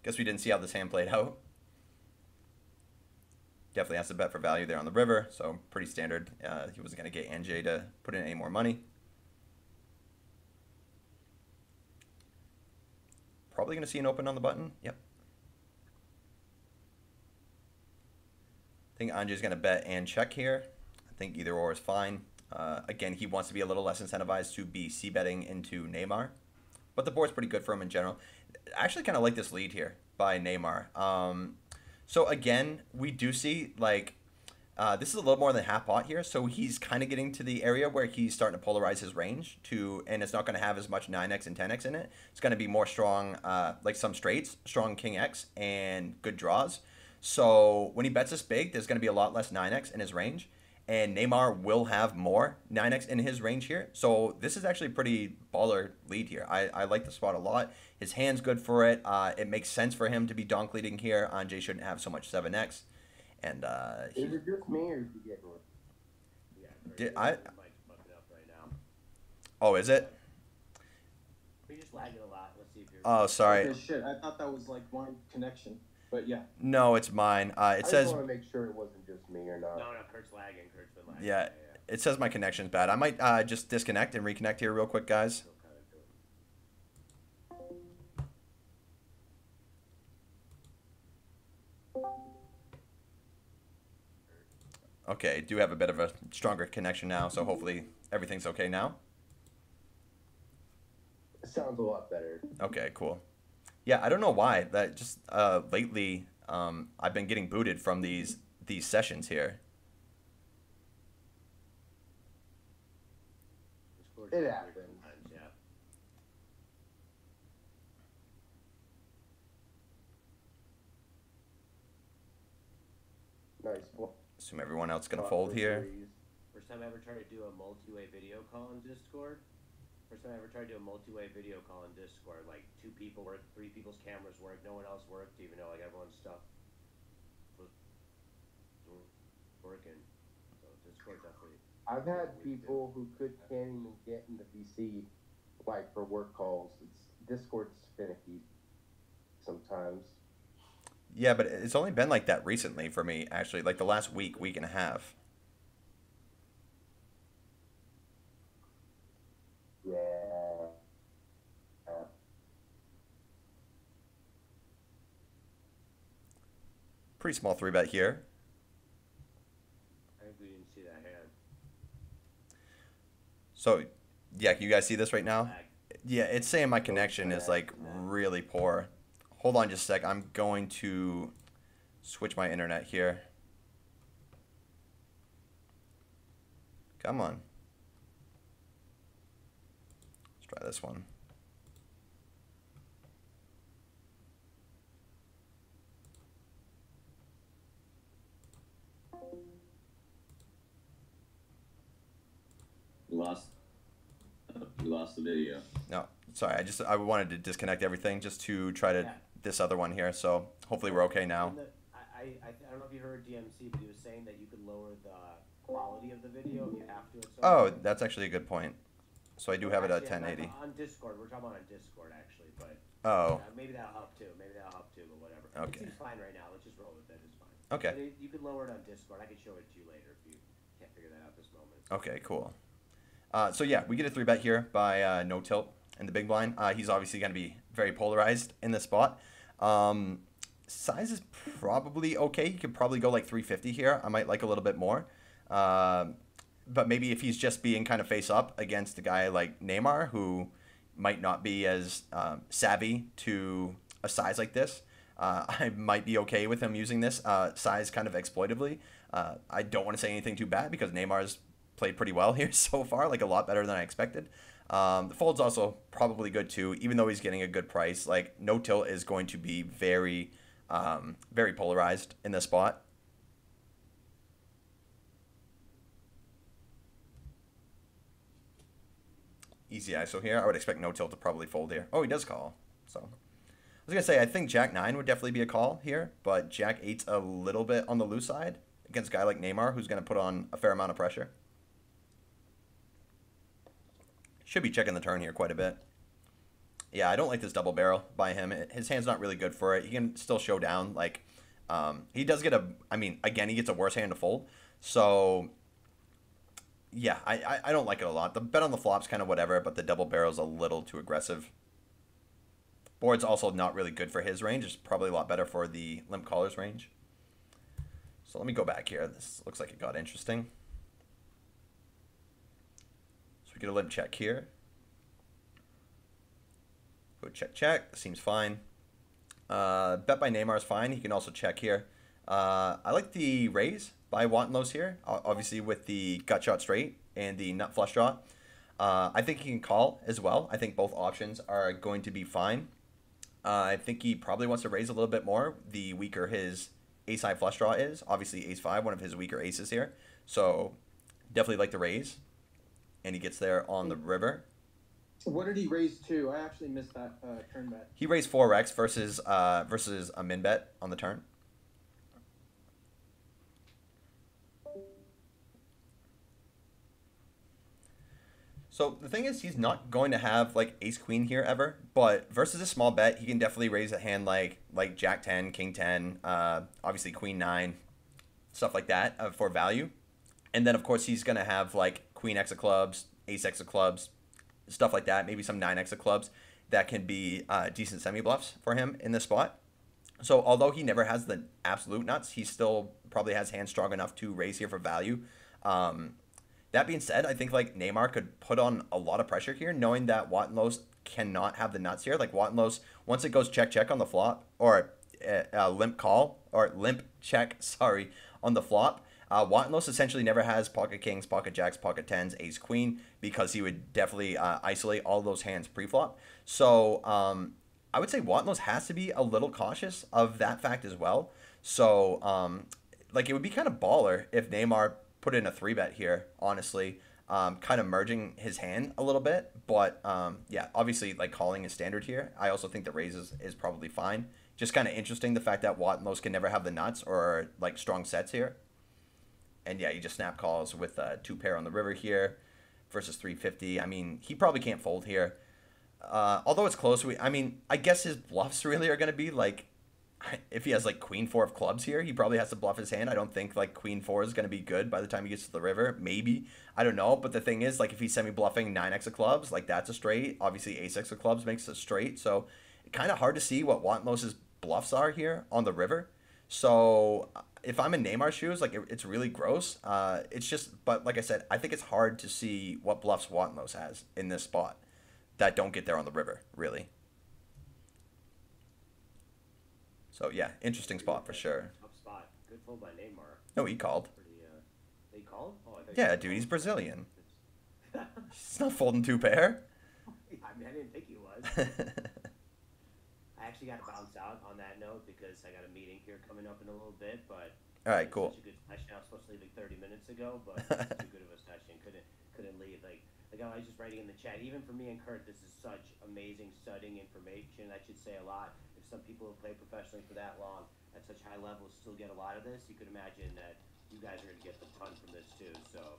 Guess we didn't see how this hand played out. Definitely has to bet for value there on the river, so pretty standard. Uh, he wasn't going to get NJ to put in any more money. Probably going to see an open on the button. Yep. I think Andre's going to bet and check here. Think either or is fine. Uh, again, he wants to be a little less incentivized to be c betting into Neymar, but the board's pretty good for him in general. I actually kind of like this lead here by Neymar. Um, so again, we do see like uh, this is a little more than half pot here, so he's kind of getting to the area where he's starting to polarize his range to, and it's not going to have as much 9x and 10x in it. It's going to be more strong, uh, like some straights, strong king x, and good draws. So when he bets this big, there's going to be a lot less 9x in his range, and Neymar will have more 9x in his range here. So this is actually a pretty baller lead here. I, I like the spot a lot. His hand's good for it. Uh, it makes sense for him to be donk leading here. Anjay shouldn't have so much 7x. And uh, he, Is it just me or is he getting one? Yeah, Did I- good. Mike's bumping up right now. oh, is it? We just lagging a lot. Let's see if you're. Oh, sorry. Shit. I thought that was like my connection, but yeah. No, it's mine. Uh, it I says just want to make sure it wasn't just me or not. No, no, Kurt's lagging. Kurt's been lagging. Yeah. it says my connection's bad. I might uh, just disconnect and reconnect here real quick, guys. Still kinda doing- Okay, do have a bit of a stronger connection now, so hopefully everything's okay now. It sounds a lot better. Okay, cool. Yeah, I don't know why that just uh, lately um, I've been getting booted from these these sessions here. It. Yeah. Nice. Well, Assume everyone else gonna fold here. First time I ever tried to do a multi-way video call on Discord. First time I ever tried to do a multi-way video call on Discord. Like two people worked, three people's cameras worked, no one else worked, even though like everyone's stuff was working. So Discord definitely. I've had people who could can't even get into VC, like for work calls. It's Discord's finicky sometimes. Yeah, but it's only been like that recently for me, actually, like the last week, week and a half. Pretty small three bet here. I didn't see that hand. So, yeah, can you guys see this right now? Yeah, it's saying my connection is like really poor. Hold on just a sec. I'm going to switch my internet here. Come on. Let's try this one. Lost. Uh, we lost the video. No, sorry. I just I wanted to disconnect everything just to try to Yeah. this other one here. So hopefully we're okay now. The- I, I, I I don't know if you heard DMC, but he was saying that you could lower the quality of the video if you have to. At some Oh, point. that's actually a good point. So I do have it at 1080. On Discord, we're talking about on Discord actually, but Oh, uh, maybe that'll help too. Maybe that'll help too, but whatever. Okay. It seems fine right now. Let's just roll with it. It's fine. okay. But it, you could lower it on Discord. I can show it to you later if you can't figure that out this moment. Okay, cool. Uh, so yeah, we get a three bet here by uh, no tilt in the big blind. Uh, he's obviously going to be very polarized in this spot. Um, size is probably okay. He could probably go like 350 here. I might like a little bit more. Um but maybe if he's just being kind of face up against a guy like Neymar, who might not be as um, savvy to a size like this, uh, I might be okay with him using this uh, size kind of exploitively. Uh, I don't want to say anything too bad because Neymar's played pretty well here so far, like a lot better than I expected. Um, the fold's also probably good too, even though he's getting a good price. Like no tilt is going to be very, um, very polarized in this spot. Easy ISO here. I would expect no tilt to probably fold here. Oh, he does call. So I was gonna say I think Jack nine would definitely be a call here, but Jack eight's a little bit on the loose side against a guy like Neymar, who's gonna put on a fair amount of pressure. Should be checking the turn here quite a bit. Yeah, I don't like this double barrel by him. His hand's not really good for it. He can still show down. Like, um, he does get a. I mean, again, he gets a worse hand to fold. So, yeah, I, I, I don't like it a lot. The bet on the flop's kind of whatever, but the double barrel's a little too aggressive. Board's also not really good for his range. It's probably a lot better for the limp callers range. So let me go back here. This looks like it got interesting. So we get a limp check here. Go check, check. Seems fine. Uh, bet by Neymar is fine. He can also check here. Uh, I like the raise by Wantlose here, obviously with the gut shot straight and the nut flush draw. Uh, I think he can call as well. I think both options are going to be fine. Uh, I think he probably wants to raise a little bit more. The weaker his ace high flush draw is, obviously ace five, one of his weaker aces here. So definitely like the raise, and he gets there on the river. What did he raise to? I actually missed that uh, turn bet. He raised four Rex versus uh, versus a min bet on the turn. So the thing is, he's not going to have like ace queen here ever. But versus a small bet, he can definitely raise a hand like like jack ten, king ten, uh, obviously queen nine, stuff like that uh, for value. And then of course he's gonna have like queen x of clubs, ace x of clubs, stuff like that. Maybe some nine x of clubs that can be uh, decent semi bluffs for him in this spot. So although he never has the absolute nuts, he still probably has hands strong enough to raise here for value. Um, that being said, I think like Neymar could put on a lot of pressure here, knowing that Wattenlos cannot have the nuts here. Like Wattenlos, once it goes check check on the flop, or uh, uh, limp call, or limp check, sorry, on the flop, uh, essentially never has pocket kings, pocket jacks, pocket tens, ace queen, because he would definitely uh, isolate all those hands pre-flop. So um, I would say Wattenlos has to be a little cautious of that fact as well. So um, like it would be kind of baller if Neymar put in a three bet here, honestly. Um, kind of merging his hand a little bit, but um, yeah, obviously like calling is standard here. I also think the raises is, is probably fine. Just kind of interesting the fact that Watmos can never have the nuts or like strong sets here. And yeah, he just snap calls with uh, two pair on the river here versus 350. I mean, he probably can't fold here. Uh, although it's close, we, I mean, I guess his bluffs really are going to be like if he has like queen four of clubs here, he probably has to bluff his hand. I don't think like queen four is going to be good by the time he gets to the river. Maybe I don't know, but the thing is, like if he's semi bluffing nine x of clubs, like that's a straight. Obviously, ace x of clubs makes a straight. So kind of hard to see what Wantlos's bluffs are here on the river. So if I'm in Neymar shoes, like it, it's really gross. Uh, it's just, but like I said, I think it's hard to see what bluffs Wantlos has in this spot that don't get there on the river, really. So yeah, interesting spot for sure. Tough spot. Good fold by Neymar. No, he called. Pretty. Uh, they called. Oh, Yeah, dude, he's. Brazilian. He's not folding two pair. I mean, I didn't think he was. I actually got to bounce out on that note because I got a meeting here coming up in a little bit. But All right, cool. Such a good session. I was supposed to leave like 30 minutes ago, but too good of a session. Couldn't couldn't leave. Like like I was just writing in the chat. Even for me and Kurt, this is such amazing studying information. That should say a lot. If some people have played professionally for that long at such high levels still get a lot of this, you could imagine that you guys are going to get a ton from this too. So.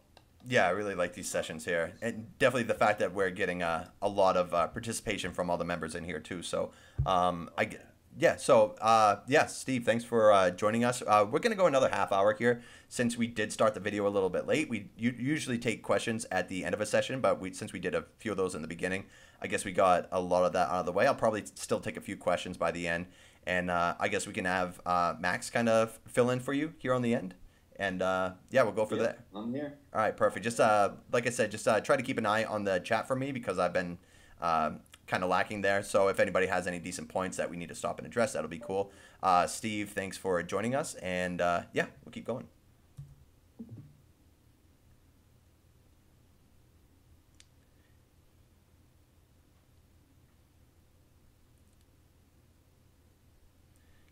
Yeah, I really like these sessions here, and definitely the fact that we're getting uh, a lot of uh, participation from all the members in here too. So, um, I yeah, so uh, yeah, Steve, thanks for uh, joining us. Uh, we're gonna go another half hour here since we did start the video a little bit late. We usually take questions at the end of a session, but we since we did a few of those in the beginning, I guess we got a lot of that out of the way. I'll probably still take a few questions by the end, and I guess we can have uh, Max kind of fill in for you here on the end and uh, yeah, we'll go for yep, that. I'm here. All right, perfect. Just uh, like I said, just uh, try to keep an eye on the chat for me because I've been um, kind of lacking there. So if anybody has any decent points that we need to stop and address, that'll be cool. Uh, Steve, thanks for joining us, and uh, yeah, we'll keep going.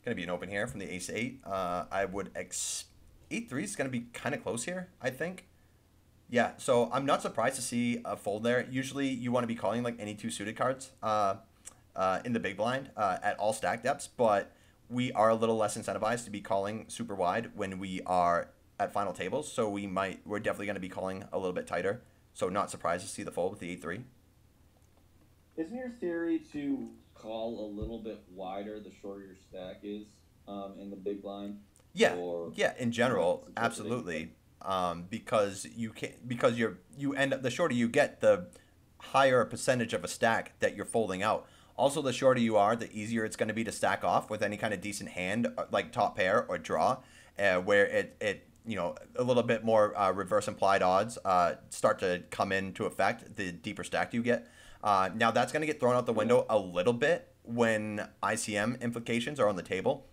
Going to be an open here from the ace eight. Uh, I would expect E3 is going to be kind of close here, I think. Yeah, so I'm not surprised to see a fold there. Usually you want to be calling like any two suited cards uh, uh, in the big blind uh, at all stack depths, but we are a little less incentivized to be calling super wide when we are at final tables. So we might, we're definitely going to be calling a little bit tighter. So not surprised to see the fold with the E3. Isn't your theory to call a little bit wider the shorter your stack is um, in the big blind? Yeah, yeah. In general, It's a good absolutely. Um, because you can because you're you end up the shorter you get, the higher percentage of a stack that you're folding out. Also, the shorter you are, the easier it's going to be to stack off with any kind of decent hand, uh, like top pair or draw. uh, where it it you know a little bit more uh, reverse implied odds uh, start to come into effect the deeper stacked you get. Uh, now that's going to get thrown out the window a little bit when ICM implications are on the table.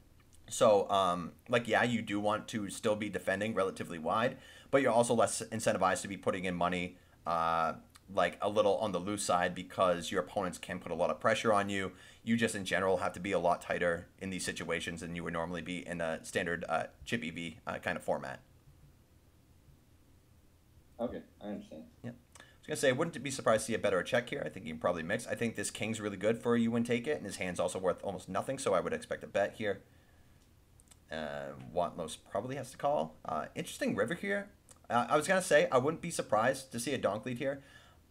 So, um, like, yeah, you do want to still be defending relatively wide, but you're also less incentivized to be putting in money, uh, like a little on the loose side because your opponents can put a lot of pressure on you. You just in general have to be a lot tighter in these situations than you would normally be in a standard uh, chip EV uh, kind of format. Okay, I understand. Yeah. I was gonna say, wouldn't be surprised to see a better check here. I think you can probably mix. I think this king's really good for you when take it, and his hand's also worth almost nothing, so I would expect a bet here. Uh, Wantlos probably has to call. Uh, interesting river here. Uh, I was gonna say I wouldn't be surprised to see a donk lead here.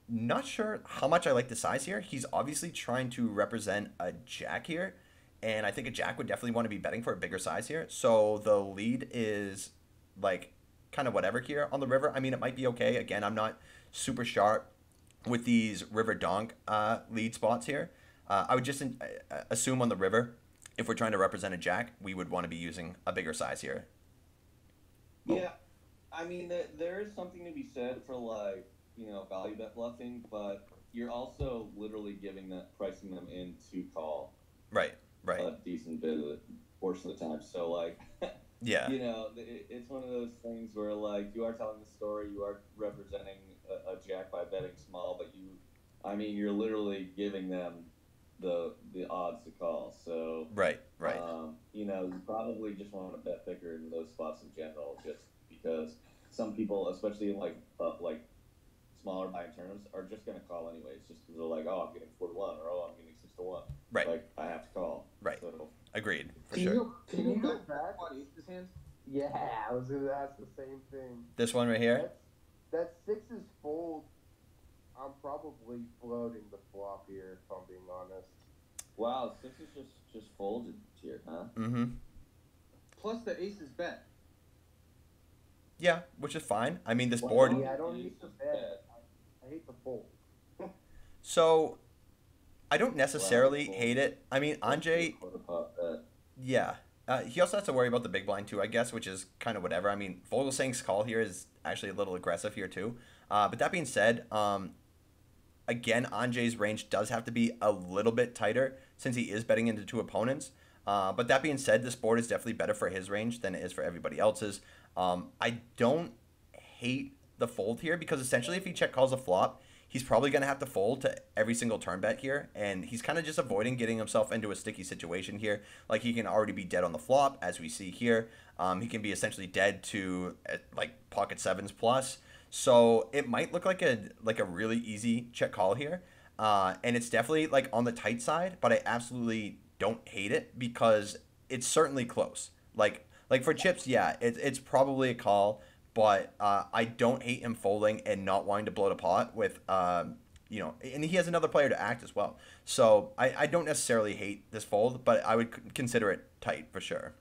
Not sure how much I like the size here. He's obviously trying to represent a jack here, and I think a jack would definitely want to be betting for a bigger size here. So the lead is like kind of whatever here on the river. I mean, it might be okay. Again, I'm not super sharp with these river donk uh, lead spots here. Uh, I would just uh, assume on the river, if we're trying to represent a jack, we would want to be using a bigger size here. Yeah, I mean, there, there is something to be said for like you know value bet bluffing, but you're also literally giving that pricing them in to call Right, right. a decent bit of the portion of the time. So like, Yeah, you know, it, it's one of those things where like you are telling the story, you are representing a, a jack by betting small, but you, I mean, you're literally giving them the the odds to call. So right, right. um, you know, you probably just want to bet bigger in those spots in general, just because some people, especially in like uh, like smaller buy terms, are just gonna call anyways, just because they're like, oh, I'm getting four to one, or oh, I'm getting six to one. Right. Like I have to call. Right. So Agreed, for Can sure. you Can can you you go go back on aces hands? Yeah, I was gonna ask the same thing. This one right here. That's, that sixes fold. I'm probably floating the flop here, if I'm being honest. wow, six is just just folded here, huh? Mm-hmm. Plus the aces bet. Yeah, which is fine. I mean, this Why board. Yeah, I don't Ace need to is bet. bet. I, I hate the fold. So, I don't necessarily Wow. hate it. I mean, Anjay Quarter pot bet. Yeah. Uh, he also has to worry about the big blind too, I guess, which is kind of whatever. I mean, Vogelsang's call here is actually a little aggressive here too. Uh, but that being said, um, again, Anjay's range does have to be a little bit tighter since he is betting into two opponents. Uh, but that being said, this board is definitely better for his range than it is for everybody else's. Um, I don't hate the fold here because essentially, if he check calls a flop, he's probably going to have to fold to every single turn bet here, and he's kind of just avoiding getting himself into a sticky situation here. Like he can already be dead on the flop, as we see here. Um, he can be essentially dead to uh, like pocket sevens plus. So it might look like a like a really easy check call here, uh, and it's definitely like on the tight side. But I absolutely don't hate it because it's certainly close. Like like for chips, yeah, it, it's probably a call but uh, I don't hate him folding and not wanting to blow the pot with, um, you know, and he has another player to act as well. So I, I don't necessarily hate this fold, but I would consider it tight for sure.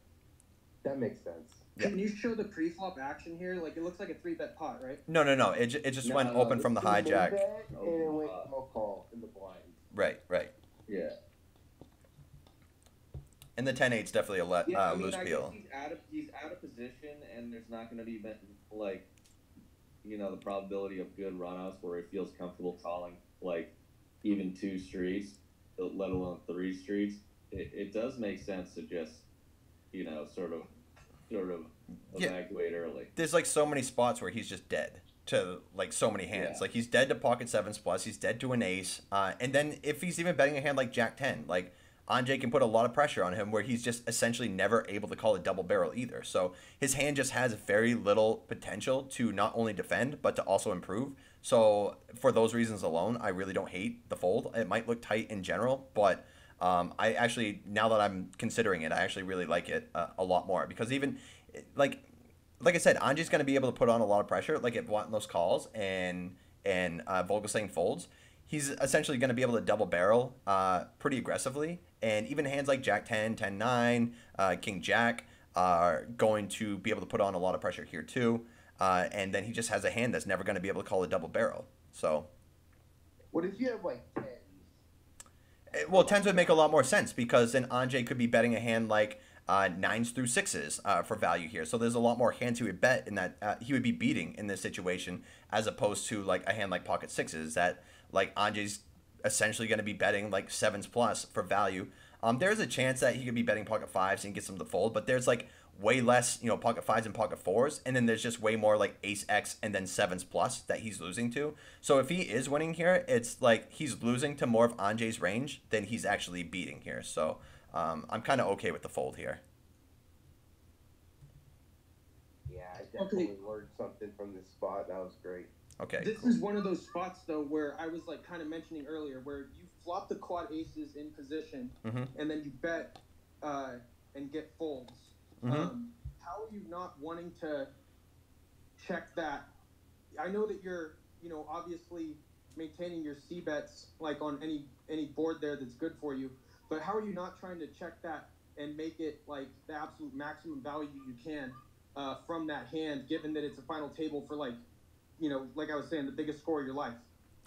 That makes sense. Yeah. Can you show the pre-flop action here? Like it looks like a three bet pot, right? No, no, no. It, ju- it just No, went no, open from the It was hijack. bet, and it went Uh, no call in the blind. Right, right. Yeah. And the 10 8's definitely a let, Yeah, uh, I mean, loose I peel. guess he's out of he's out of position, and there's not going to be ben- like, you know, the probability of good runouts where he feels comfortable calling like even two streets, let alone three streets. It, it does make sense to just, you know, sort of, sort of Yeah. evacuate early. There's like so many spots where he's just dead to like so many hands. Yeah. Like he's dead to pocket sevens plus. He's dead to an ace. Uh, and then if he's even betting a hand like Jack ten, like Anjay can put a lot of pressure on him where he's just essentially never able to call a double barrel either. So his hand just has very little potential to not only defend but to also improve. So for those reasons alone, I really don't hate the fold. It might look tight in general, but um, I actually now that I'm considering it, I actually really like it uh, a lot more because even like like I said, Anjay's going to be able to put on a lot of pressure, like if those calls and and uh, Vogelsang folds. He's essentially going to be able to double barrel uh, pretty aggressively, and even hands like Jack 10, 10 9, uh, King Jack are going to be able to put on a lot of pressure here too. Uh, and then he just has a hand that's never going to be able to call a double barrel. So, What if you have like tens? eh, well, tens would make a lot more sense because then Anjay could be betting a hand like uh, nines through sixes uh, for value here. So there's a lot more hands he would bet in that uh, he would be beating in this situation as opposed to like a hand like pocket sixes that like Anjay's essentially going to be betting like sevens plus for value. Um, there's a chance that he could be betting pocket fives and get some to fold, but there's like way less, you know, pocket fives and pocket fours, and then there's just way more like ace X and then sevens plus that he's losing to. So if he is winning here, it's like he's losing to more of Anjay's range than he's actually beating here. So um, I'm kind of okay with the fold here. Yeah, I definitely learned something from this spot. That was great. Okay. This is one of those spots though where I was like kind of mentioning earlier, where you flop the quad aces in position, Mhm. and then you bet uh, and get folds. Mhm. Um, how are you not wanting to check that? I know that you're, you know, obviously maintaining your c bets like on any any board there that's good for you, but how are you not trying to check that and make it like the absolute maximum value you can uh, from that hand, given that it's a final table for like you know, like I was saying, the biggest score of your life.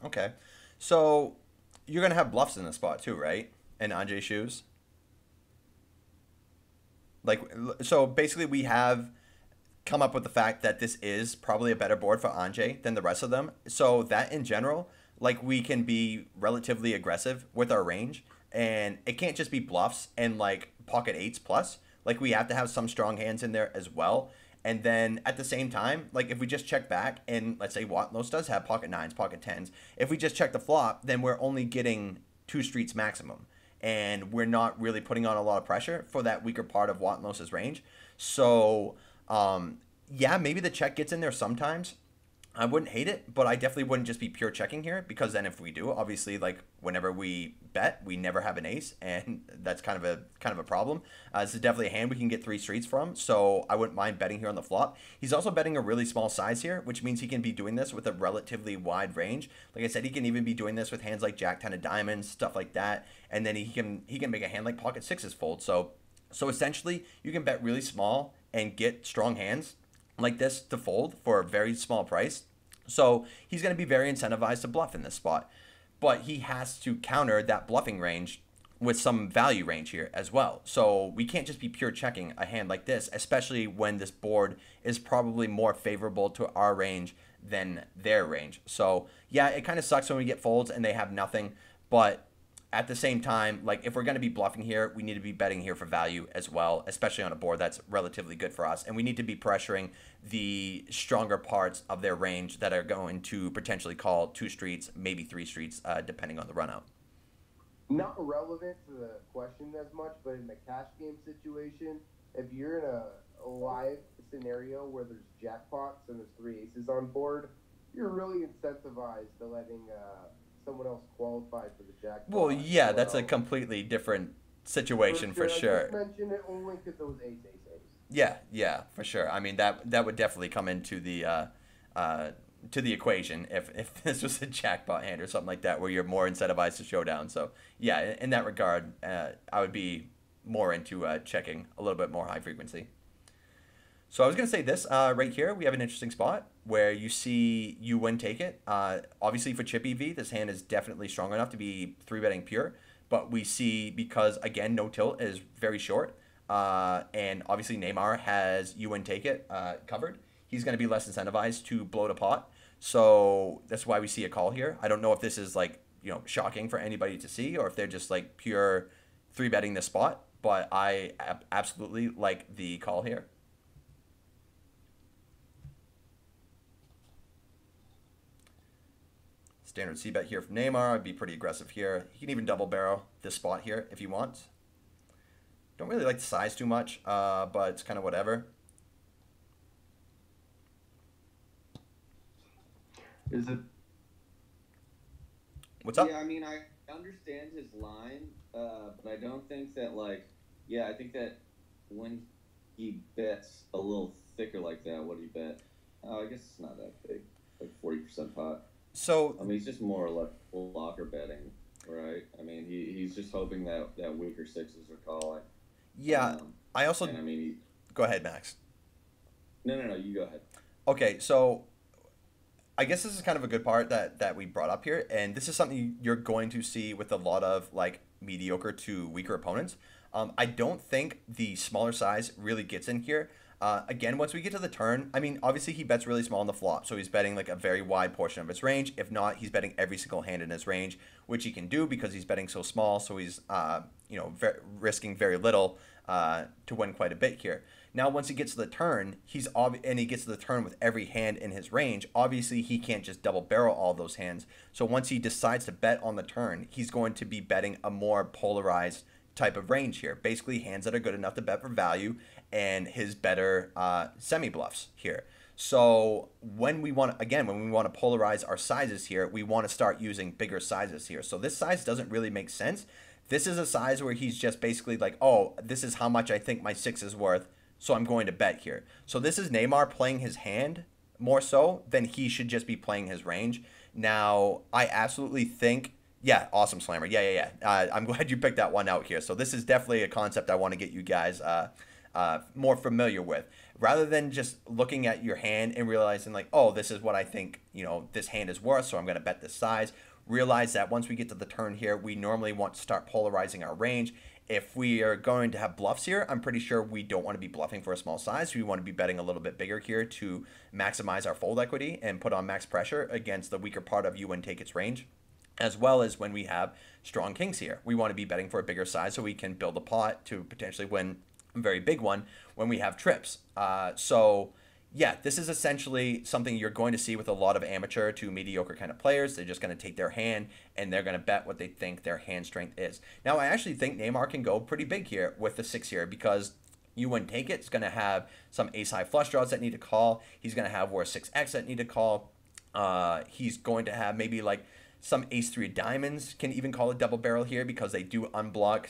Okay. So you're gonna have bluffs in this spot too, right? And Anjay shoes. Like so basically we have come up with the fact that this is probably a better board for Anjay than the rest of them. So that in general, like we can be relatively aggressive with our range and it can't just be bluffs and like pocket eights plus. Like we have to have some strong hands in there as well. And then at the same time, like if we just check back and let's say Watlos does have pocket nines, pocket tens, if we just check the flop, then we're only getting two streets maximum. And we're not really putting on a lot of pressure for that weaker part of Watnos's range. So, um, yeah, maybe the check gets in there sometimes. I wouldn't hate it, but I definitely wouldn't just be pure checking here because then if we do, obviously, like whenever we bet, we never have an ace, and that's kind of a kind of a problem. Uh, this is definitely a hand we can get three streets from, so I wouldn't mind betting here on the flop. He's also betting a really small size here, which means he can be doing this with a relatively wide range. Like I said, he can even be doing this with hands like Jack Ten of Diamonds, stuff like that, and then he can he can make a hand like Pocket Sixes fold. So so essentially, you can bet really small and get strong hands like this to fold for a very small price. So he's going to be very incentivized to bluff in this spot. But he has to counter that bluffing range with some value range here as well. So we can't just be pure checking a hand like this, especially when this board is probably more favorable to our range than their range. So yeah, it kind of sucks when we get folds and they have nothing, but at the same time, like if we're going to be bluffing here, we need to be betting here for value as well, especially on a board that's relatively good for us. And we need to be pressuring the stronger parts of their range that are going to potentially call two streets, maybe three streets, uh, depending on the run out. Not relevant to the question as much, but in the cash game situation, if you're in a, a live scenario where there's jackpots and there's three aces on board, you're really incentivized to letting uh, someone else qualify for the jackpot. Well, yeah, that's a completely different situation for sure. just mentioned it only because it was ace, ace, ace. Yeah, yeah, for sure. I mean that that would definitely come into the uh, uh, to the equation if, if this was a jackpot hand or something like that, where you're more incentivized to showdown. So yeah, in, in that regard, uh, I would be more into uh, checking a little bit more high frequency. So I was gonna say this uh, right here. We have an interesting spot where you see you win take it. Uh, obviously for chip EV, this hand is definitely strong enough to be three betting pure. But we see because again no tilt is very short, uh, and obviously Neymar has you win take it uh, covered. He's gonna be less incentivized to blow the pot. So that's why we see a call here. I don't know if this is like you know shocking for anybody to see or if they're just like pure three betting this spot. But I ab- absolutely like the call here. Standard C bet here from Neymar. I'd be pretty aggressive here. He can even double barrel this spot here if he wants. Don't really like the size too much, uh, but it's kind of whatever. Is it? What's up? Yeah, I mean, I understand his line, uh, but I don't think that like, yeah, I think that when he bets a little thicker like that, what do you bet? Oh, I guess it's not that big, like forty percent pot. So I mean, he's just more or less blocker betting, right? I mean, he, he's just hoping that that weaker sixes are calling. yeah, Um, I also I mean, he, go ahead, Max. no, no, no, you go ahead. Okay, so I guess this is kind of a good part that that we brought up here, and this is something you're going to see with a lot of like mediocre to weaker opponents. Um, I don't think the smaller size really gets in here. Uh, again, once we get to the turn, I mean, obviously he bets really small on the flop, so he's betting like a very wide portion of his range. If not, he's betting every single hand in his range, which he can do because he's betting so small. So he's, uh, you know, ver- risking very little uh, to win quite a bit here. Now, once he gets to the turn, he's ob- and he gets to the turn with every hand in his range. Obviously, he can't just double barrel all those hands. So once he decides to bet on the turn, he's going to be betting a more polarized type of range here. Basically, hands that are good enough to bet for value and his better uh, semi bluffs here. So when we want again, when we want to polarize our sizes here, we want to start using bigger sizes here. So this size doesn't really make sense. This is a size where he's just basically like, oh, this is how much I think my six is worth, so I'm going to bet here. So this is Neymar playing his hand more so than he should just be playing his range. Now, I absolutely think yeah, awesome slammer. Yeah, yeah, yeah. Uh, I'm glad you picked that one out here. So this is definitely a concept I want to get you guys uh, uh, more familiar with, rather than just looking at your hand and realizing like, oh, this is what I think you know this hand is worth, so I'm going to bet this size. Realize that once we get to the turn here, we normally want to start polarizing our range. If we are going to have bluffs here, I'm pretty sure we don't want to be bluffing for a small size. We want to be betting a little bit bigger here to maximize our fold equity and put on max pressure against the weaker part of you and take its range as well as when we have strong kings here. We want to be betting for a bigger size so we can build a pot to potentially win very big one when we have trips. Uh, so, yeah, this is essentially something you're going to see with a lot of amateur to mediocre kind of players. They're just going to take their hand and they're going to bet what they think their hand strength is. Now, I actually think Neymar can go pretty big here with the six here because you wouldn't take it. It's going to have some ace high flush draws that need to call. He's going to have worse 6x that need to call. Uh, he's going to have maybe like some ace three diamonds can even call a double barrel here because they do unblock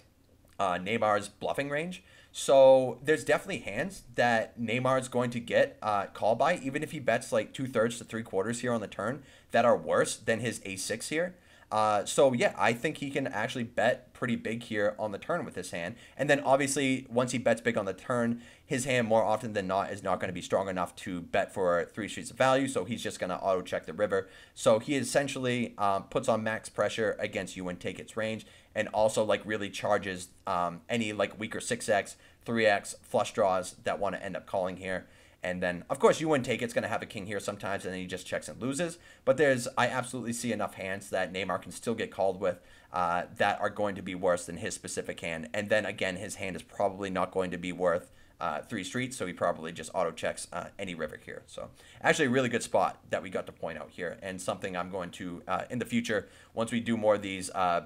uh, Neymar's bluffing range. So there's definitely hands that Neymar's going to get uh, called by, even if he bets like two thirds to three quarters here on the turn, that are worse than his a6 here. Uh, so yeah, I think he can actually bet pretty big here on the turn with his hand. And then obviously once he bets big on the turn, his hand more often than not is not going to be strong enough to bet for three streets of value. So he's just going to auto check the river. So he essentially um, puts on max pressure against you and take its range, and also like really charges um, any like weaker six x, three x flush draws that want to end up calling here. And then, of course, you wouldn't take. It's going to have a king here sometimes, and then he just checks and loses. But there's, I absolutely see enough hands that Neymar can still get called with uh, that are going to be worse than his specific hand. And then again, his hand is probably not going to be worth uh, three streets, so he probably just auto checks uh, any river here. So actually, a really good spot that we got to point out here, and something I'm going to uh, in the future once we do more of these uh,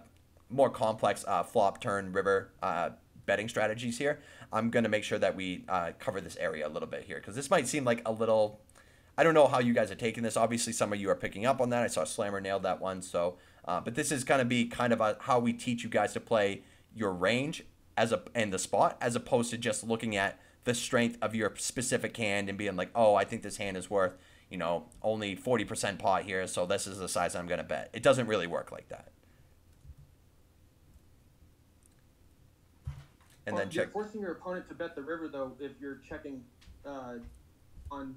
more complex uh, flop turn river uh, betting strategies here. I'm going to make sure that we uh, cover this area a little bit here because this might seem like a little. I don't know how you guys are taking this. Obviously, some of you are picking up on that. I saw Slammer nailed that one. So, uh, but this is going to be kind of a, how we teach you guys to play your range as a and the spot as opposed to just looking at the strength of your specific hand and being like, oh, I think this hand is worth you know only 40% pot here, so this is the size I'm going to bet. It doesn't really work like that. And Well, then you're check. forcing your opponent to bet the river though if you're checking uh, on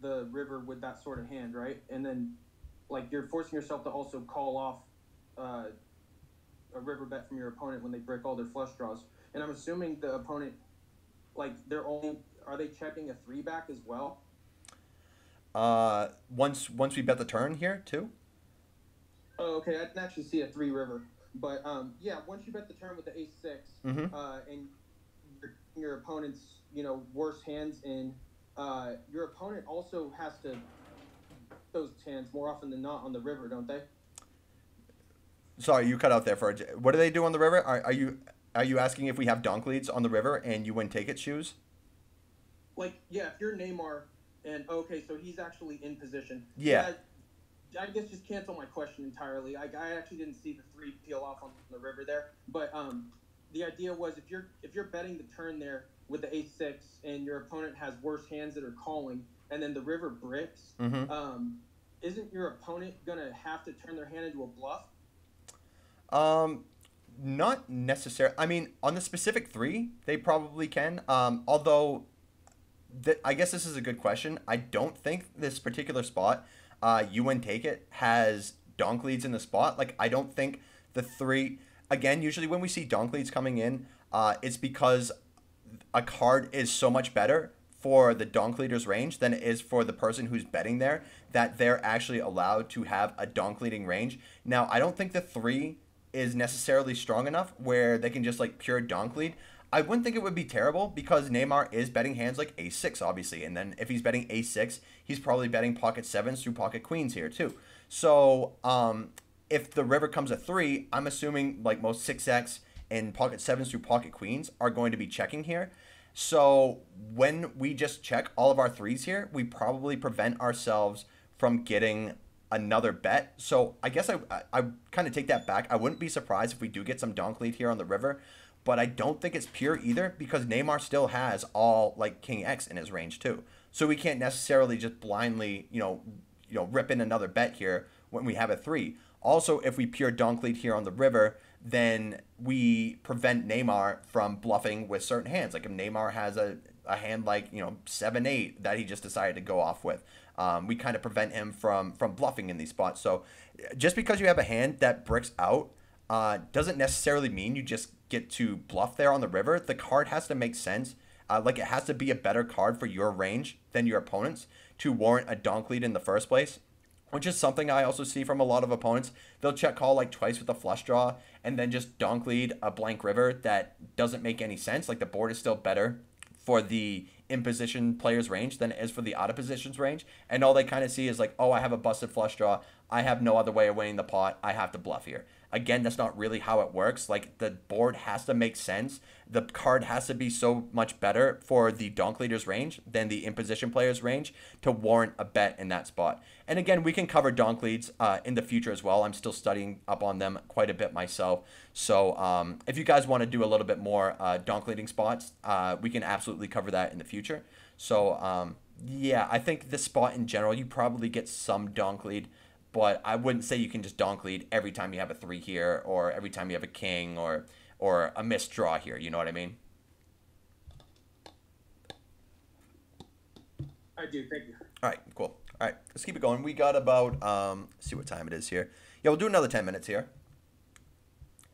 the river with that sort of hand, right? And then like you're forcing yourself to also call off uh, a river bet from your opponent when they break all their flush draws. And I'm assuming the opponent like they're only are they checking a three back as well? Uh, once once we bet the turn here too. Oh, okay. I can actually see a three river, but um, yeah. Once you bet the turn with the ace 6 Mhm. uh, and your, your opponent's you know worse hands in, uh, your opponent also has to those hands more often than not on the river, don't they? Sorry, you cut out there for a. j- What do they do on the river? Are, are you are you asking if we have donk leads on the river and you win take it shoes? Like, yeah, if you're Neymar and okay, so he's actually in position. Yeah. I guess just cancel my question entirely. I, I actually didn't see the three peel off on the river there, but um, the idea was if you're if you're betting the turn there with the ace six and your opponent has worse hands that are calling, and then the river bricks, Mhm. um, isn't your opponent gonna have to turn their hand into a bluff? Um, not necessarily. I mean, on the specific three, they probably can. Um, although, th- I guess this is a good question. I don't think this particular spot, uh, you win take it has donk leads in the spot. Like, I don't think the three. Again, usually when we see donk leads coming in, uh, it's because a card is so much better for the donk leader's range than it is for the person who's betting there that they're actually allowed to have a donk leading range. Now, I don't think the three is necessarily strong enough where they can just like pure donk lead. I wouldn't think it would be terrible because Neymar is betting hands like a6, obviously. And then if he's betting a6, he's probably betting pocket sevens through pocket queens here too. So um, if the river comes a three, I'm assuming like most 6x and pocket sevens through pocket queens are going to be checking here. So when we just check all of our threes here, we probably prevent ourselves from getting another bet. So I guess I, I, I kind of take that back. I wouldn't be surprised if we do get some donk lead here on the river, but I don't think it's pure either because Neymar still has all like King X in his range too. So we can't necessarily just blindly, you know, you know, rip in another bet here when we have a three. Also, if we pure donk lead here on the river, then we prevent Neymar from bluffing with certain hands. Like if Neymar has a, a hand like, you know, 7 8 that he just decided to go off with, um, we kind of prevent him from, from bluffing in these spots. So just because you have a hand that bricks out uh, doesn't necessarily mean you just get to bluff there on the river. The card has to make sense. Uh, like it has to be a better card for your range than your opponent's to warrant a donk lead in the first place which is something I also see from a lot of opponents. They'll check call like twice with a flush draw and then just donk lead a blank river that doesn't make any sense. Like the board is still better for the in position player's range than it is for the out of positions range. And all they kind of see is like, oh, I have a busted flush draw. I have no other way of winning the pot. I have to bluff here. Again, that's not really how it works. Like the board has to make sense. The card has to be so much better for the donk leader's range than the in position player's range to warrant a bet in that spot. And again, we can cover donk leads uh, in the future as well. I'm still studying up on them quite a bit myself. So um, if you guys want to do a little bit more uh, donk leading spots, uh, we can absolutely cover that in the future. So um, yeah, I think this spot in general, you probably get some donk lead but I wouldn't say you can just donk lead every time you have a three here or every time you have a king or or a missed draw here. You know what I mean? I do. Thank you. All right, cool. All right, let's keep it going. We got about um, see what time it is here. Yeah, we'll do another ten minutes here,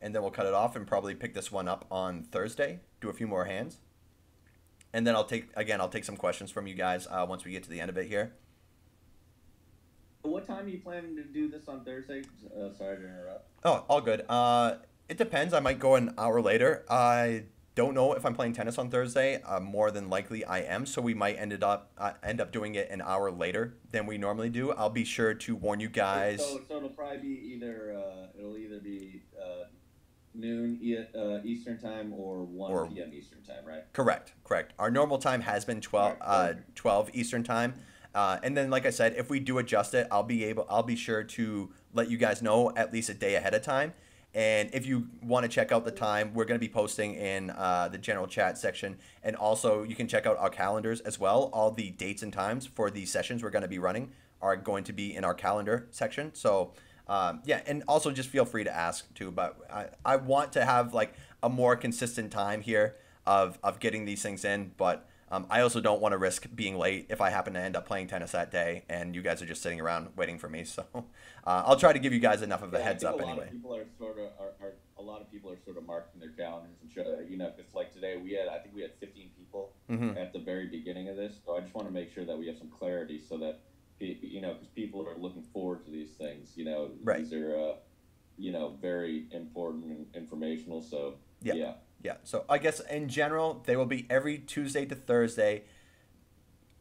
and then we'll cut it off and probably pick this one up on Thursday. Do a few more hands, and then I'll take again. I'll take some questions from you guys uh, once we get to the end of it here. What time are you planning to do this on Thursday? Uh, sorry to interrupt. Oh, all good. Uh, it depends. I might go an hour later. I don't know if I'm playing tennis on Thursday. Uh, more than likely, I am. So we might ended up uh, end up doing it an hour later than we normally do. I'll be sure to warn you guys. So, so it'll probably be either uh, it'll either be uh, noon e- uh, Eastern time or one Or- p.m. Eastern time, right? Correct, correct. Our normal time has been 12, uh, 12 Eastern time. Uh, and then, like I said, if we do adjust it, I'll be able, I'll be sure to let you guys know at least a day ahead of time. And if you want to check out the time, we're going to be posting in uh, the general chat section, and also you can check out our calendars as well. All the dates and times for the sessions we're going to be running are going to be in our calendar section. So um, yeah, and also just feel free to ask too. But I, I want to have like a more consistent time here of of getting these things in, but. Um, I also don't want to risk being late if I happen to end up playing tennis that day and you guys are just sitting around waiting for me. So uh, I'll try to give you guys enough of a Yeah, heads up a lot anyway. Of people are sort of are, are a lot of people are sort of marking their calendars and show, you know, because like today we had I think we had 15 people hmm at the very beginning of this, so I just want to make sure that we have some clarity so that you know because people are looking forward to these things. You know, Right. these are uh, you know very important and informational. So Yeah. yeah. Yeah. So I guess in general, they will be every Tuesday to Thursday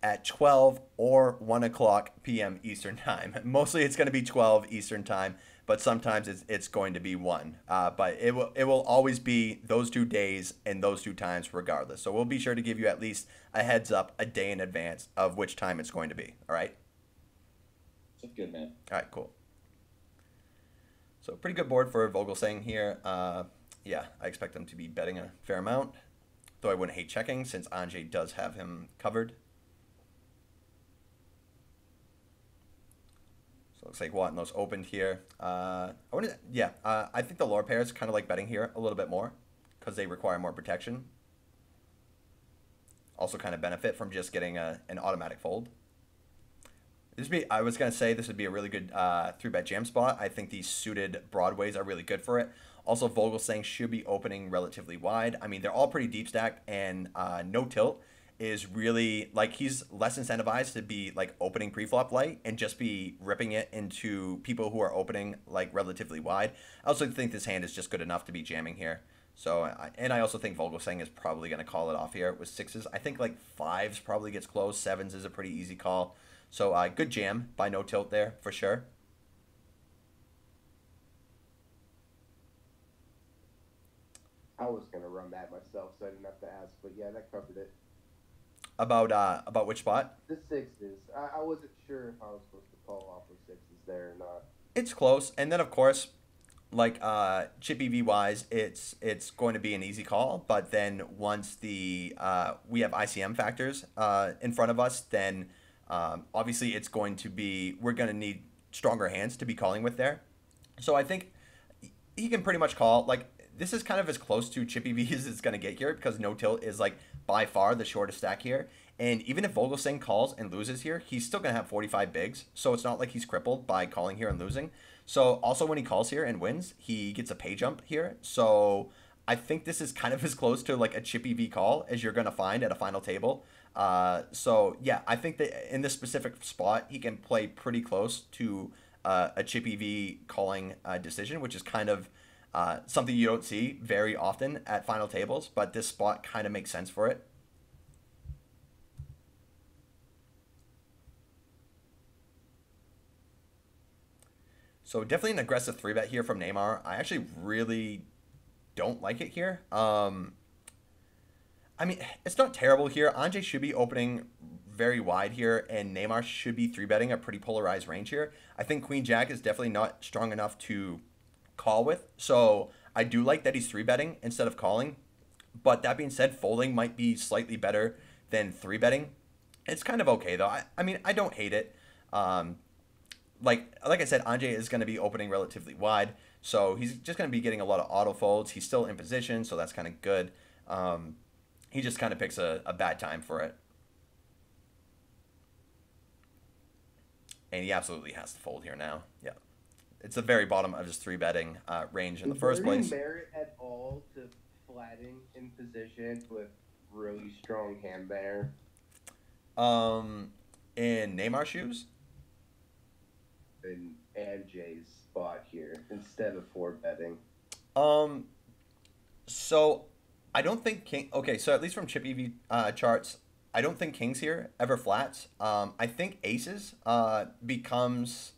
at 12 or 1 o'clock p.m. Eastern Time. Mostly it's going to be 12 Eastern Time, but sometimes it's, it's going to be 1. Uh, but it will, it will always be those two days and those two times regardless. So we'll be sure to give you at least a heads up a day in advance of which time it's going to be. All right? That's good, man. All right, cool. So pretty good board for Vogel Vogelsang here. Uh, yeah, I expect him to be betting a fair amount, though I wouldn't hate checking since Anjay does have him covered. So it looks like Watnos opened here. Uh, I to, yeah, uh, I think the lower pairs kind of like betting here a little bit more because they require more protection. Also, kind of benefit from just getting a, an automatic fold. This be. I was gonna say this would be a really good uh, three bet jam spot. I think these suited broadways are really good for it. Also, Vogelsang should be opening relatively wide. I mean, they're all pretty deep stacked, and uh, no tilt is really like he's less incentivized to be like opening preflop light and just be ripping it into people who are opening like relatively wide. I also think this hand is just good enough to be jamming here. So, I- and I also think Vogelsang is probably going to call it off here with sixes. I think like fives probably gets close. Sevens is a pretty easy call. So, uh, good jam by no tilt there for sure. I was gonna run that myself, so I didn't have to ask. But yeah, that covered it. About uh, about which spot? The sixes. I, I wasn't sure if I was supposed to call off with sixes there or not. It's close, and then of course, like uh, chip EV wise, it's it's going to be an easy call. But then once the uh, we have ICM factors uh, in front of us, then um, obviously it's going to be we're going to need stronger hands to be calling with there. So I think he can pretty much call like this is kind of as close to chip EV as it's going to get here because no tilt is like by far the shortest stack here. And even if Vogelsang calls and loses here, he's still going to have 45 bigs. So it's not like he's crippled by calling here and losing. So also when he calls here and wins, he gets a pay jump here. So I think this is kind of as close to like a chip EV call as you're going to find at a final table. Uh, so yeah, I think that in this specific spot, he can play pretty close to uh, a chip EV calling uh, decision, which is kind of uh, something you don't see very often at final tables, but this spot kind of makes sense for it. So definitely an aggressive three bet here from Neymar. I actually really don't like it here. Um, I mean, it's not terrible here. Anjay should be opening very wide here, and Neymar should be three betting a pretty polarized range here. I think Queen Jack is definitely not strong enough to call with. So I do like that he's three betting instead of calling. But that being said, folding might be slightly better than three betting. It's kind of okay though. I, I mean, I don't hate it. Um, like like I said, Anjay is going to be opening relatively wide, so he's just going to be getting a lot of auto folds. He's still in position, so that's kind of good. Um, he just kind of picks a, a bad time for it. And he absolutely has to fold here now. Yeah. It's the very bottom of his three betting uh, range in the first any place. merit at all to flatting in position with really strong hand there? Um, in Neymar shoes, in MJ's spot here instead of four betting. Um, so I don't think king. Okay, so at least from chip EV uh, charts, I don't think kings here ever flats. Um, I think aces uh, becomes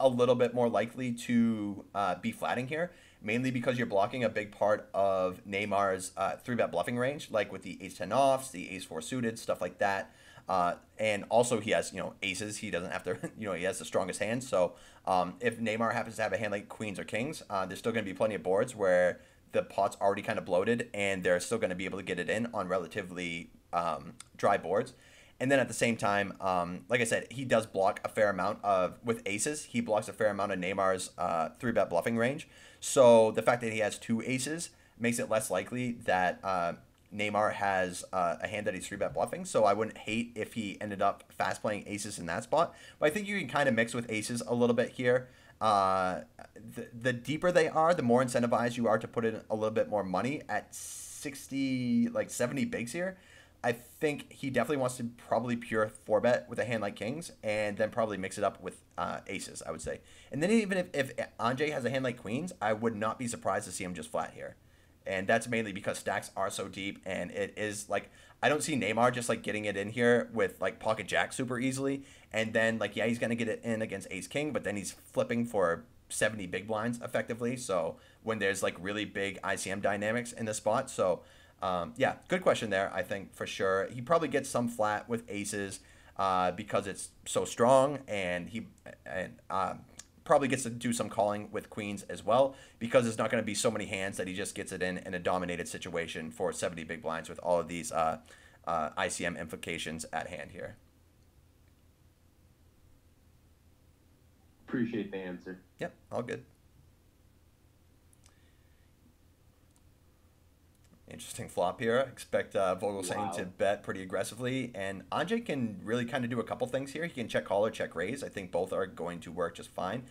a little bit more likely to uh, be flatting here, mainly because you're blocking a big part of Neymar's uh, three bet bluffing range, like with the ace ten offs, the ace four suited, stuff like that. Uh, and also he has you know aces. He doesn't have to you know he has the strongest hand. So um, if Neymar happens to have a hand like queens or kings, uh, there's still going to be plenty of boards where the pot's already kind of bloated and they're still going to be able to get it in on relatively um, dry boards. And then at the same time, um, like I said, he does block a fair amount of with aces. He blocks a fair amount of Neymar's uh, three bet bluffing range. So the fact that he has two aces makes it less likely that uh, Neymar has uh, a hand that he's three bet bluffing. So I wouldn't hate if he ended up fast playing aces in that spot. But I think you can kind of mix with aces a little bit here. Uh, the, the deeper they are, the more incentivized you are to put in a little bit more money at 60, like 70 bigs here. I think he definitely wants to probably pure four bet with a hand like kings, and then probably mix it up with uh, aces. I would say, and then even if if Anjay has a hand like queens, I would not be surprised to see him just flat here, and that's mainly because stacks are so deep, and it is like I don't see Neymar just like getting it in here with like pocket jack super easily, and then like yeah he's gonna get it in against ace king, but then he's flipping for 70 big blinds effectively. So when there's like really big ICM dynamics in the spot, so. Um, yeah, good question there. I think for sure he probably gets some flat with aces uh, because it's so strong, and he and um, probably gets to do some calling with queens as well because there's not going to be so many hands that he just gets it in in a dominated situation for 70 big blinds with all of these uh, uh, ICM implications at hand here. Appreciate the answer. Yep, all good. Interesting flop here. Expect uh, Wow. to bet pretty aggressively, and Anjay can really kind of do a couple things here. He can check call or check raise. I think both are going to work just fine.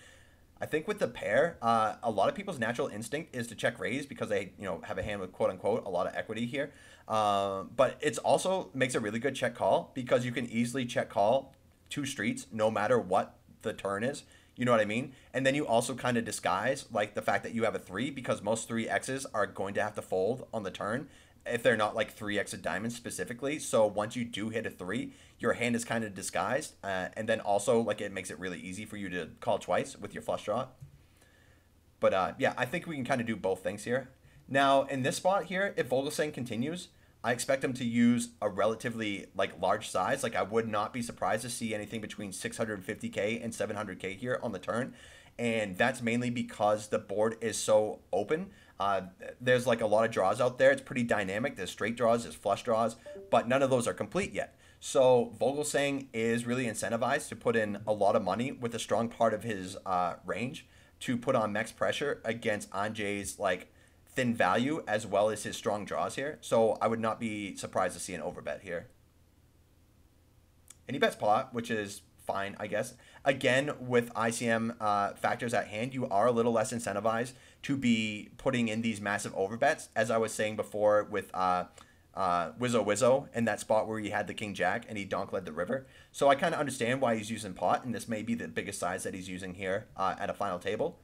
I think with the pair, uh, a lot of people's natural instinct is to check raise because they, you know, have a hand with quote unquote a lot of equity here. Um, but it's also makes a really good check call because you can easily check call two streets no matter what the turn is. You know what I mean? And then you also kind of disguise like the fact that you have a three because most three X's are going to have to fold on the turn if they're not like three X of diamonds specifically. So once you do hit a three, your hand is kind of disguised, uh, and then also like it makes it really easy for you to call twice with your flush draw. But uh, yeah, I think we can kind of do both things here. Now in this spot here, if Vogelsang continues, I expect him to use a relatively like large size. Like I would not be surprised to see anything between 650k and 700k here on the turn, and that's mainly because the board is so open. Uh, there's like a lot of draws out there. It's pretty dynamic. There's straight draws, there's flush draws, but none of those are complete yet. So Vogelsang is really incentivized to put in a lot of money with a strong part of his uh, range to put on max pressure against Anjay's like thin value as well as his strong draws here. So I would not be surprised to see an overbet here. And he bets pot, which is fine, I guess. Again, with ICM uh, factors at hand, you are a little less incentivized to be putting in these massive overbets. As I was saying before with uh, uh, Wizzo Wizzo in that spot where he had the King Jack and he donk led the river. So I kind of understand why he's using pot, and this may be the biggest size that he's using here uh, at a final table.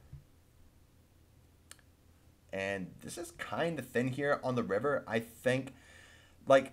And this is kind of thin here on the river. I think, like,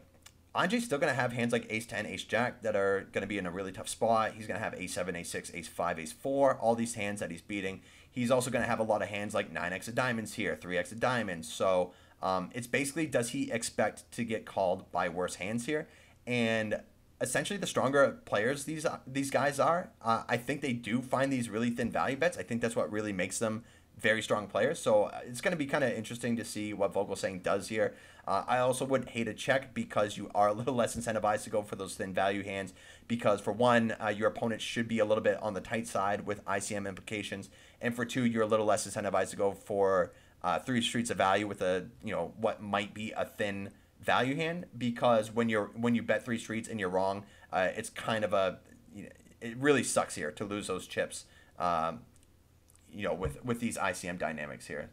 Anjay's still going to have hands like ace 10, ace jack that are going to be in a really tough spot. He's going to have ace 7, ace 6, ace 5, ace 4, all these hands that he's beating. He's also going to have a lot of hands like 9x of diamonds here, 3x of diamonds. So um, it's basically does he expect to get called by worse hands here? And essentially, the stronger players these these guys are, uh, I think they do find these really thin value bets. I think that's what really makes them very strong players. So uh, it's going to be kind of interesting to see what Vogelsang does here. Uh, I also would hate a check because you are a little less incentivized to go for those thin value hands. Because for one, uh, your opponent should be a little bit on the tight side with ICM implications, and for two, you're a little less incentivized to go for uh, three streets of value with a you know what might be a thin value hand. Because when you're when you bet three streets and you're wrong, uh, it's kind of a you know, it really sucks here to lose those chips. Um, you know, with with these ICM dynamics here.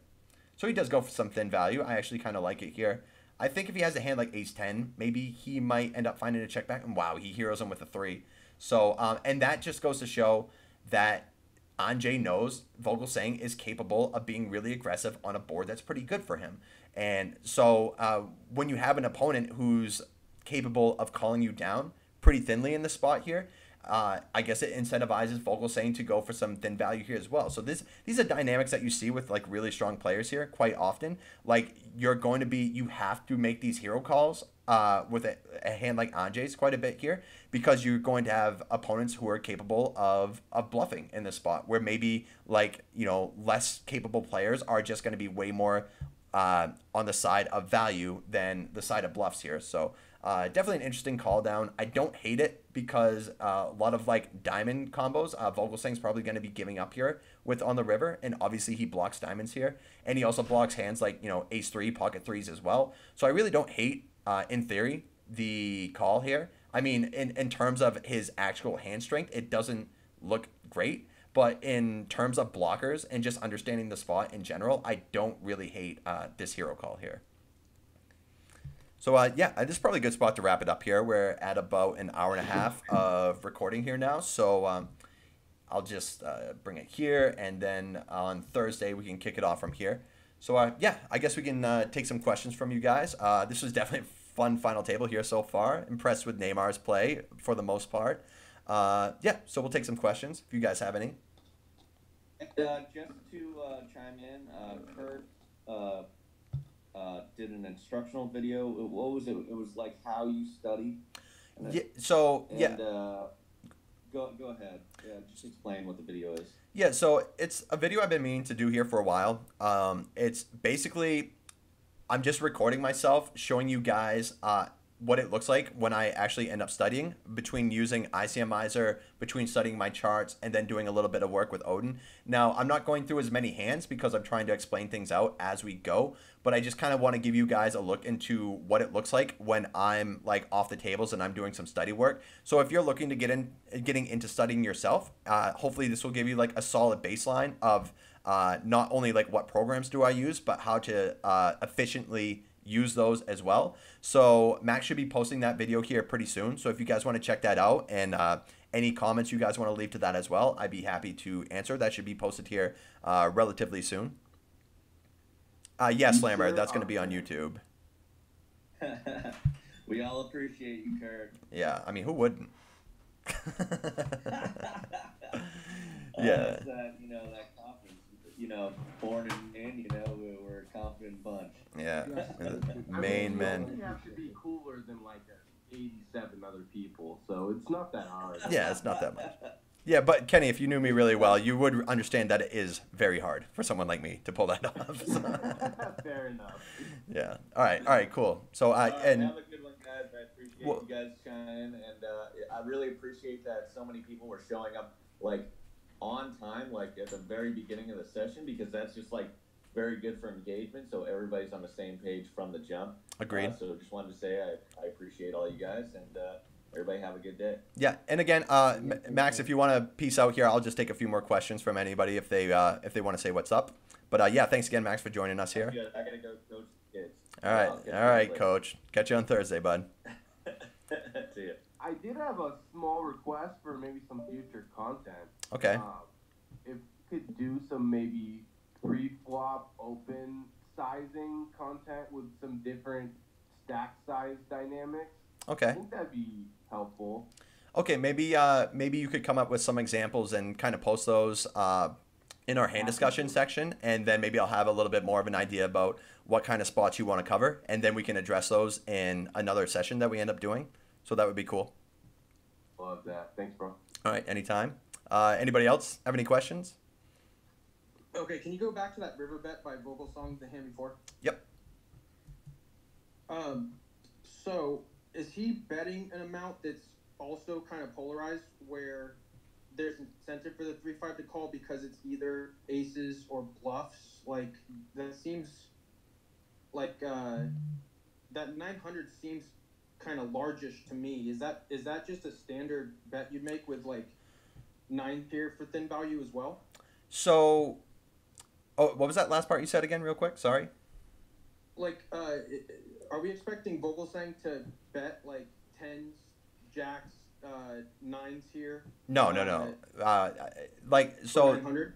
So he does go for some thin value. I actually kind of like it here. I think if he has a hand like ace 10, maybe he might end up finding a check back. And wow, he heroes him with a three. So, um, and that just goes to show that Anjay knows Vogelsang is capable of being really aggressive on a board that's pretty good for him. And so uh, when you have an opponent who's capable of calling you down pretty thinly in the spot here, uh, I guess it incentivizes Vogelsang to go for some thin value here as well. So this these are dynamics that you see with like really strong players here quite often. Like you're going to be you have to make these hero calls uh, with a, a hand like Anjay's quite a bit here because you're going to have opponents who are capable of of bluffing in this spot where maybe like you know less capable players are just going to be way more uh, on the side of value than the side of bluffs here. So uh, definitely an interesting call down. I don't hate it because uh, a lot of like diamond combos, uh, Vogelsang's probably going to be giving up here with on the river, and obviously he blocks diamonds here, and he also blocks hands like you know ace three, pocket threes as well. So I really don't hate, uh, in theory, the call here. I mean, in in terms of his actual hand strength, it doesn't look great. But in terms of blockers and just understanding the spot in general, I don't really hate uh, this hero call here. So uh, yeah, this is probably a good spot to wrap it up here. We're at about an hour and a half of recording here now, so um, I'll just uh, bring it here, and then on Thursday we can kick it off from here. So uh, yeah, I guess we can uh, take some questions from you guys. Uh, this was definitely a fun final table here so far. Impressed with Neymar's play for the most part. Uh, yeah, so we'll take some questions if you guys have any. And, uh, just to uh, chime in, uh, Kurt uh, did an instructional video. What was it? It was like how you study. And Yeah, so And, yeah, uh, go go ahead. Yeah, just explain what the video is. Yeah, so it's a video I've been meaning to do here for a while. Um, it's basically I'm just recording myself, showing you guys uh, what it looks like when I actually end up studying between using ICMizer, between studying my charts, and then doing a little bit of work with Odin. Now, I'm not going through as many hands because I'm trying to explain things out as we go, but I just kind of want to give you guys a look into what it looks like when I'm like off the tables and I'm doing some study work. So if you're looking to get in, getting into studying yourself, uh, hopefully this will give you like a solid baseline of uh, not only like what programs do I use, but how to uh, efficiently use those as well. So Max should be posting that video here pretty soon. So if you guys want to check that out and uh, any comments you guys want to leave to that as well, I'd be happy to answer. That should be posted here uh, relatively soon. Uh, yes, Lambert, that's going to be on YouTube. we all appreciate you, Kurt. Yeah, I mean, who wouldn't? Uh, yeah. that, you know, that. You know, born and in, you know, we- we're a confident bunch. Yeah. I mean, Main you men. only have to be cooler than like a 87 other people, so it's not that hard. Yeah, it's not that much. Yeah, but Kenny, if you knew me really well, you would understand that it is very hard for someone like me to pull that off. Fair enough. yeah. All right. All right. Cool. So, uh, All right, and have a good one, guys. I appreciate Well- you guys shining, and uh, I really appreciate that so many people were showing up like on time, like at the very beginning of the session, because that's just like very good for engagement. So everybody's on the same page from the jump. agreed. Uh, so just wanted to say I, I appreciate all you guys, and uh, everybody have a good day. Yeah, and again, uh, Max, if you want to peace out here, I'll just take a few more questions from anybody if they uh, if they want to say what's up. But uh, yeah, thanks again, Max, for joining us here. Yeah, I gotta go coach the kids. All right, I'll catch all you right, later. Coach. Catch you on Thursday, bud. See ya. I did have a small request for maybe some future content. Okay. Uh, if you could do some maybe pre-flop open sizing content with some different stack size dynamics, Okay. I think that'd be helpful. Okay. Maybe uh, maybe you could come up with some examples and kind of post those uh, in our hand discussion section, and then maybe I'll have a little bit more of an idea about what kind of spots you want to cover, and then we can address those in another session that we end up doing. So that would be cool. Love that. Thanks, bro. All right. Anytime. Uh, anybody else have any questions? Okay, can you go back to that river bet by Vogelsang the hand before? Yep. Um, so is he betting an amount that's also kind of polarized, where there's incentive for the three five to call because it's either aces or bluffs? Like that seems like uh, that nine hundred seems kind of largish to me. Is that is that just a standard bet you'd make with like nine here for thin value as well? So, oh, what was that last part you said again, real quick? Sorry. like uh are we expecting Vogelsang to bet like tens jacks uh nines here No, no, no. Uh, like so. 900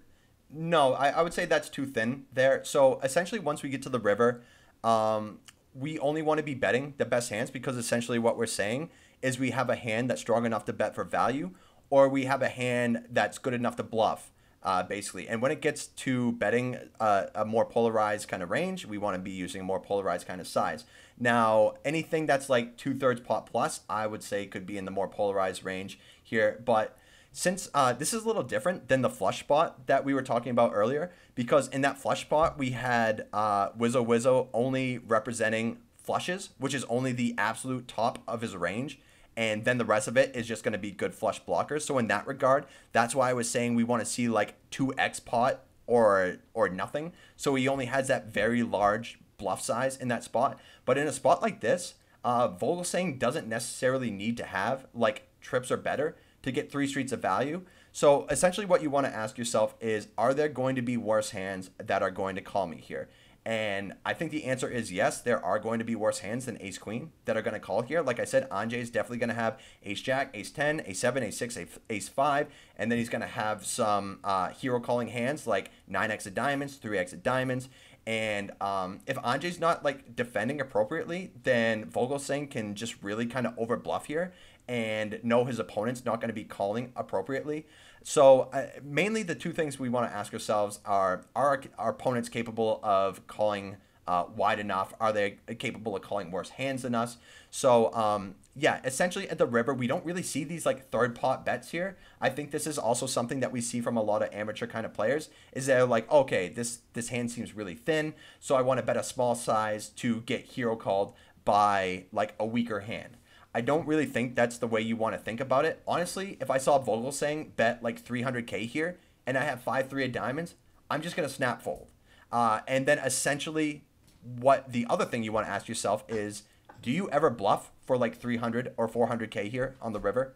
No, I, I would say that's too thin there. So essentially, once we get to the river, um, we only want to be betting the best hands because essentially what we're saying is we have a hand that's strong enough to bet for value, or we have a hand that's good enough to bluff, uh, basically. And when it gets to betting uh, a more polarized kind of range, we want to be using a more polarized kind of size. Now, anything that's like two thirds pot plus, I would say could be in the more polarized range here, but since uh, this is a little different than the flush spot that we were talking about earlier, because in that flush spot we had uh, Wizzo Wizzo only representing flushes, which is only the absolute top of his range, and then the rest of it is just going to be good flush blockers. So in that regard, that's why I was saying we want to see like two X pot or or nothing. So he only has that very large bluff size in that spot. But in a spot like this, uh, Vogelsang doesn't necessarily need to have like trips or better to get three streets of value. So essentially, what you want to ask yourself is, are there going to be worse hands that are going to call me here? And I think the answer is yes, there are going to be worse hands than Ace Queen that are going to call here. Like I said, Anjay is definitely going to have Ace Jack, Ace 10, Ace 7, Ace 6, Ace- Ace 5, and then he's going to have some uh, hero calling hands like 9x of diamonds, 3x of diamonds. And um, if Anjay's not like defending appropriately, then Vogelsang can just really kind of overbluff here and know his opponent's not going to be calling appropriately. So uh, mainly the two things we want to ask ourselves are: Are our, opponents capable of calling uh, wide enough? Are they capable of calling worse hands than us? So um, yeah, essentially at the river, we don't really see these like third pot bets here. I think this is also something that we see from a lot of amateur kind of players. Is they're like, okay, this this hand seems really thin, so I want to bet a small size to get hero called by like a weaker hand. I don't really think that's the way you want to think about it. Honestly, if I saw Vogelsang bet like 300k here and I have five three of diamonds, I'm just gonna snap fold. Uh, and then essentially, what the other thing you want to ask yourself is, do you ever bluff for like 300 or 400k here on the river?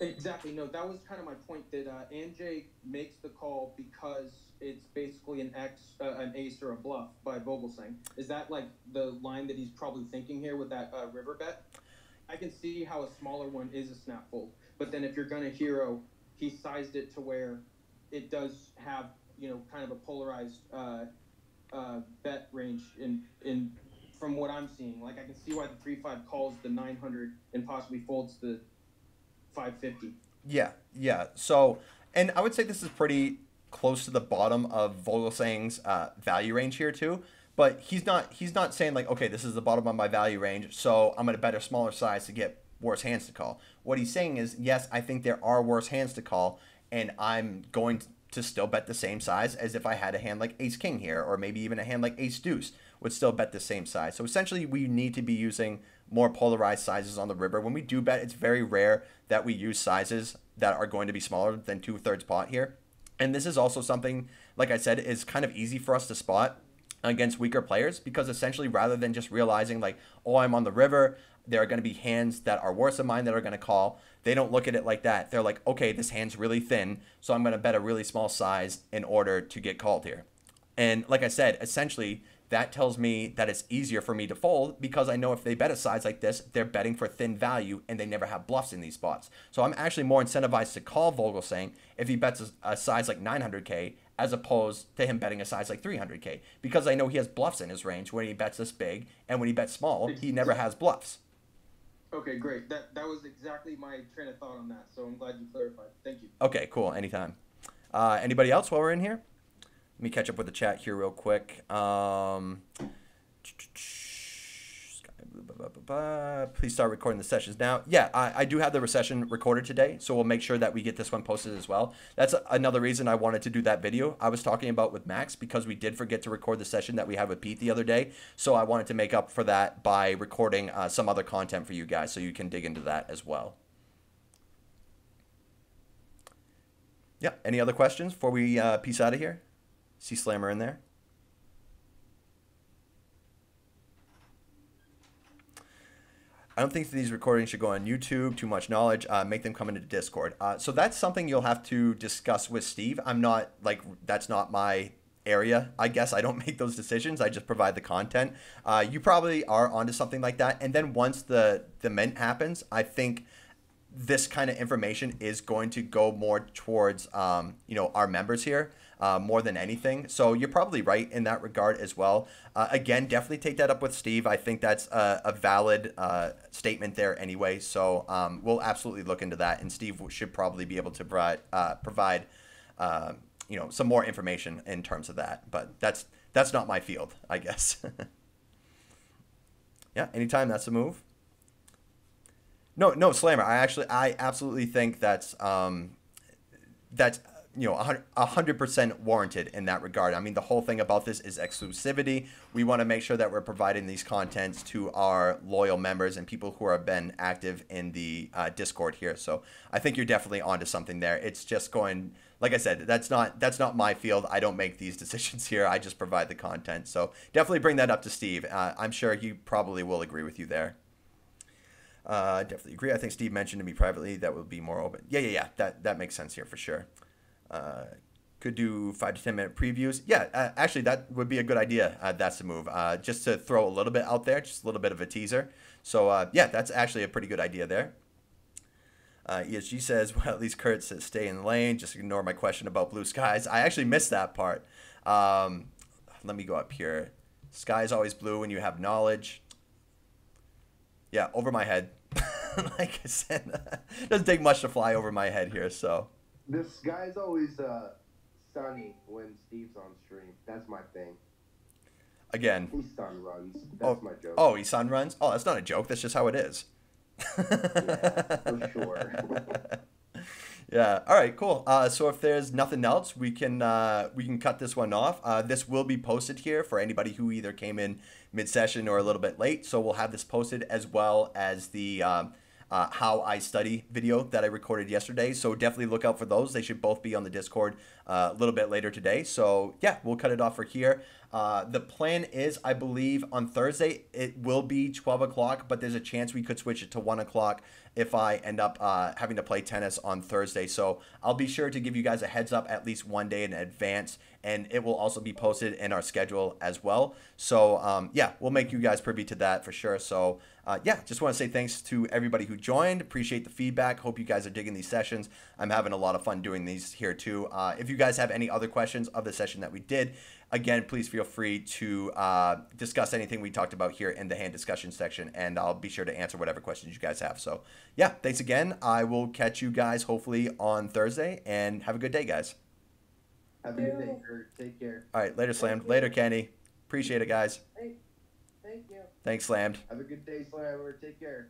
Exactly. No, that was kind of my point. That uh, Anjay makes the call because it's basically an X, uh, an ace or a bluff by Vogelsang. Is that like the line that he's probably thinking here with that uh, river bet? I can see how a smaller one is a snap fold, but then if you're gonna hero, he sized it to where it does have you know kind of a polarized uh, uh, bet range in in from what I'm seeing. Like I can see why the three five calls the 900 and possibly folds the 550. Yeah, yeah. So, and I would say this is pretty close to the bottom of Vogelsang's uh, value range here too. But he's not he's not saying like, okay, this is the bottom of my value range, so I'm gonna bet a smaller size to get worse hands to call. What he's saying is, yes, I think there are worse hands to call, and I'm going to still bet the same size as if I had a hand like Ace King here, or maybe even a hand like Ace Deuce would still bet the same size. So essentially, we need to be using more polarized sizes on the river. When we do bet, it's very rare that we use sizes that are going to be smaller than two thirds pot here. And this is also something, like I said, is kind of easy for us to spot against weaker players because essentially rather than just realizing like, oh, I'm on the river, there are going to be hands that are worse than mine that are going to call. They don't look at it like that. They're like, okay, this hand's really thin, so I'm going to bet a really small size in order to get called here. And like I said, essentially that tells me that it's easier for me to fold because I know if they bet a size like this, they're betting for thin value and they never have bluffs in these spots. So I'm actually more incentivized to call Vogelsang if he bets a, a size like 900k as opposed to him betting a size like 300k because I know he has bluffs in his range when he bets this big and when he bets small, he never has bluffs. Okay, great. That that was exactly my train of thought on that. So I'm glad you clarified. Thank you. Okay, cool. Anytime. Uh, anybody else while we're in here? Let me catch up with the chat here real quick. Um, please start recording the sessions now. Yeah, I, I do have the recession recorded today, so we'll make sure that we get this one posted as well. That's another reason I wanted to do that video I was talking about with Max because we did forget to record the session that we had with Pete the other day. So I wanted to make up for that by recording uh, some other content for you guys so you can dig into that as well. Yeah, any other questions before we uh, peace out of here? See Slammer in there? I don't think these recordings should go on YouTube. Too much knowledge. Uh, make them come into Discord. Uh, so that's something you'll have to discuss with Steve. I'm not like that's not my area. I guess I don't make those decisions. I just provide the content. Uh, you probably are onto something like that. And then once the the mint happens, I think this kind of information is going to go more towards um, you know our members here uh, more than anything. So you're probably right in that regard as well. Uh, again, definitely take that up with Steve. I think that's a, a valid uh, statement there anyway. So um, we'll absolutely look into that, and Steve should probably be able to provide uh, provide uh, you know some more information in terms of that. But that's that's not my field, I guess. yeah, anytime that's a move. No, no, Slammer. I actually, I absolutely think that's um, that's you know, hundred percent warranted in that regard. I mean, the whole thing about this is exclusivity. We want to make sure that we're providing these contents to our loyal members and people who have been active in the uh, Discord here. So I think you're definitely onto something there. It's just going, like I said, that's not that's not my field. I don't make these decisions here. I just provide the content. So definitely bring that up to Steve. Uh, I'm sure he probably will agree with you there. Uh, definitely agree. I think Steve mentioned to me privately that would be more open. Yeah, yeah, yeah. That that makes sense here for sure. Could do five to ten minute previews. Yeah, uh, actually, that would be a good idea. Uh, that's the move. Uh, just to throw a little bit out there, just a little bit of a teaser. So uh, yeah, that's actually a pretty good idea there. Uh, ESG says, well, at least Kurt says stay in the lane. Just ignore my question about blue skies. I actually missed that part. Um, let me go up here. Sky is always blue when you have knowledge. Yeah, over my head. like I said, doesn't take much to fly over my head here. So. The guy's always uh, sunny when Steve's on stream. That's my thing. Again. He sun runs. That's oh, my joke. Oh, he sun runs? Oh, that's not a joke. That's just how it is. yeah, for sure. Yeah. All right. Cool. Uh, so if there's nothing else, we can uh, we can cut this one off. Uh, this will be posted here for anybody who either came in mid session or a little bit late. So we'll have this posted as well as the um, uh, how I study video that I recorded yesterday. So definitely look out for those. They should both be on the Discord uh, a little bit later today. So yeah, we'll cut it off for here. Uh, the plan is, I believe, on Thursday it will be 12 o'clock, but there's a chance we could switch it to 1 o'clock if I end up uh, having to play tennis on Thursday. So I'll be sure to give you guys a heads up at least one day in advance, and it will also be posted in our schedule as well. So um, yeah, we'll make you guys privy to that for sure. So uh, yeah, just want to say thanks to everybody who joined. Appreciate the feedback. Hope you guys are digging these sessions. I'm having a lot of fun doing these here too. Uh, if you guys have any other questions of the session that we did, again, please feel free to uh, discuss anything we talked about here in the hand discussion section, and I'll be sure to answer whatever questions you guys have. So, yeah, thanks again. I will catch you guys hopefully on Thursday, and have a good day, guys. Have a good day, Kurt. Take care. All right, later, Slammed. Later, Kenny. Appreciate it, guys. Thank, thank you. Thanks, Slammed. Have a good day, Slammer. Take care.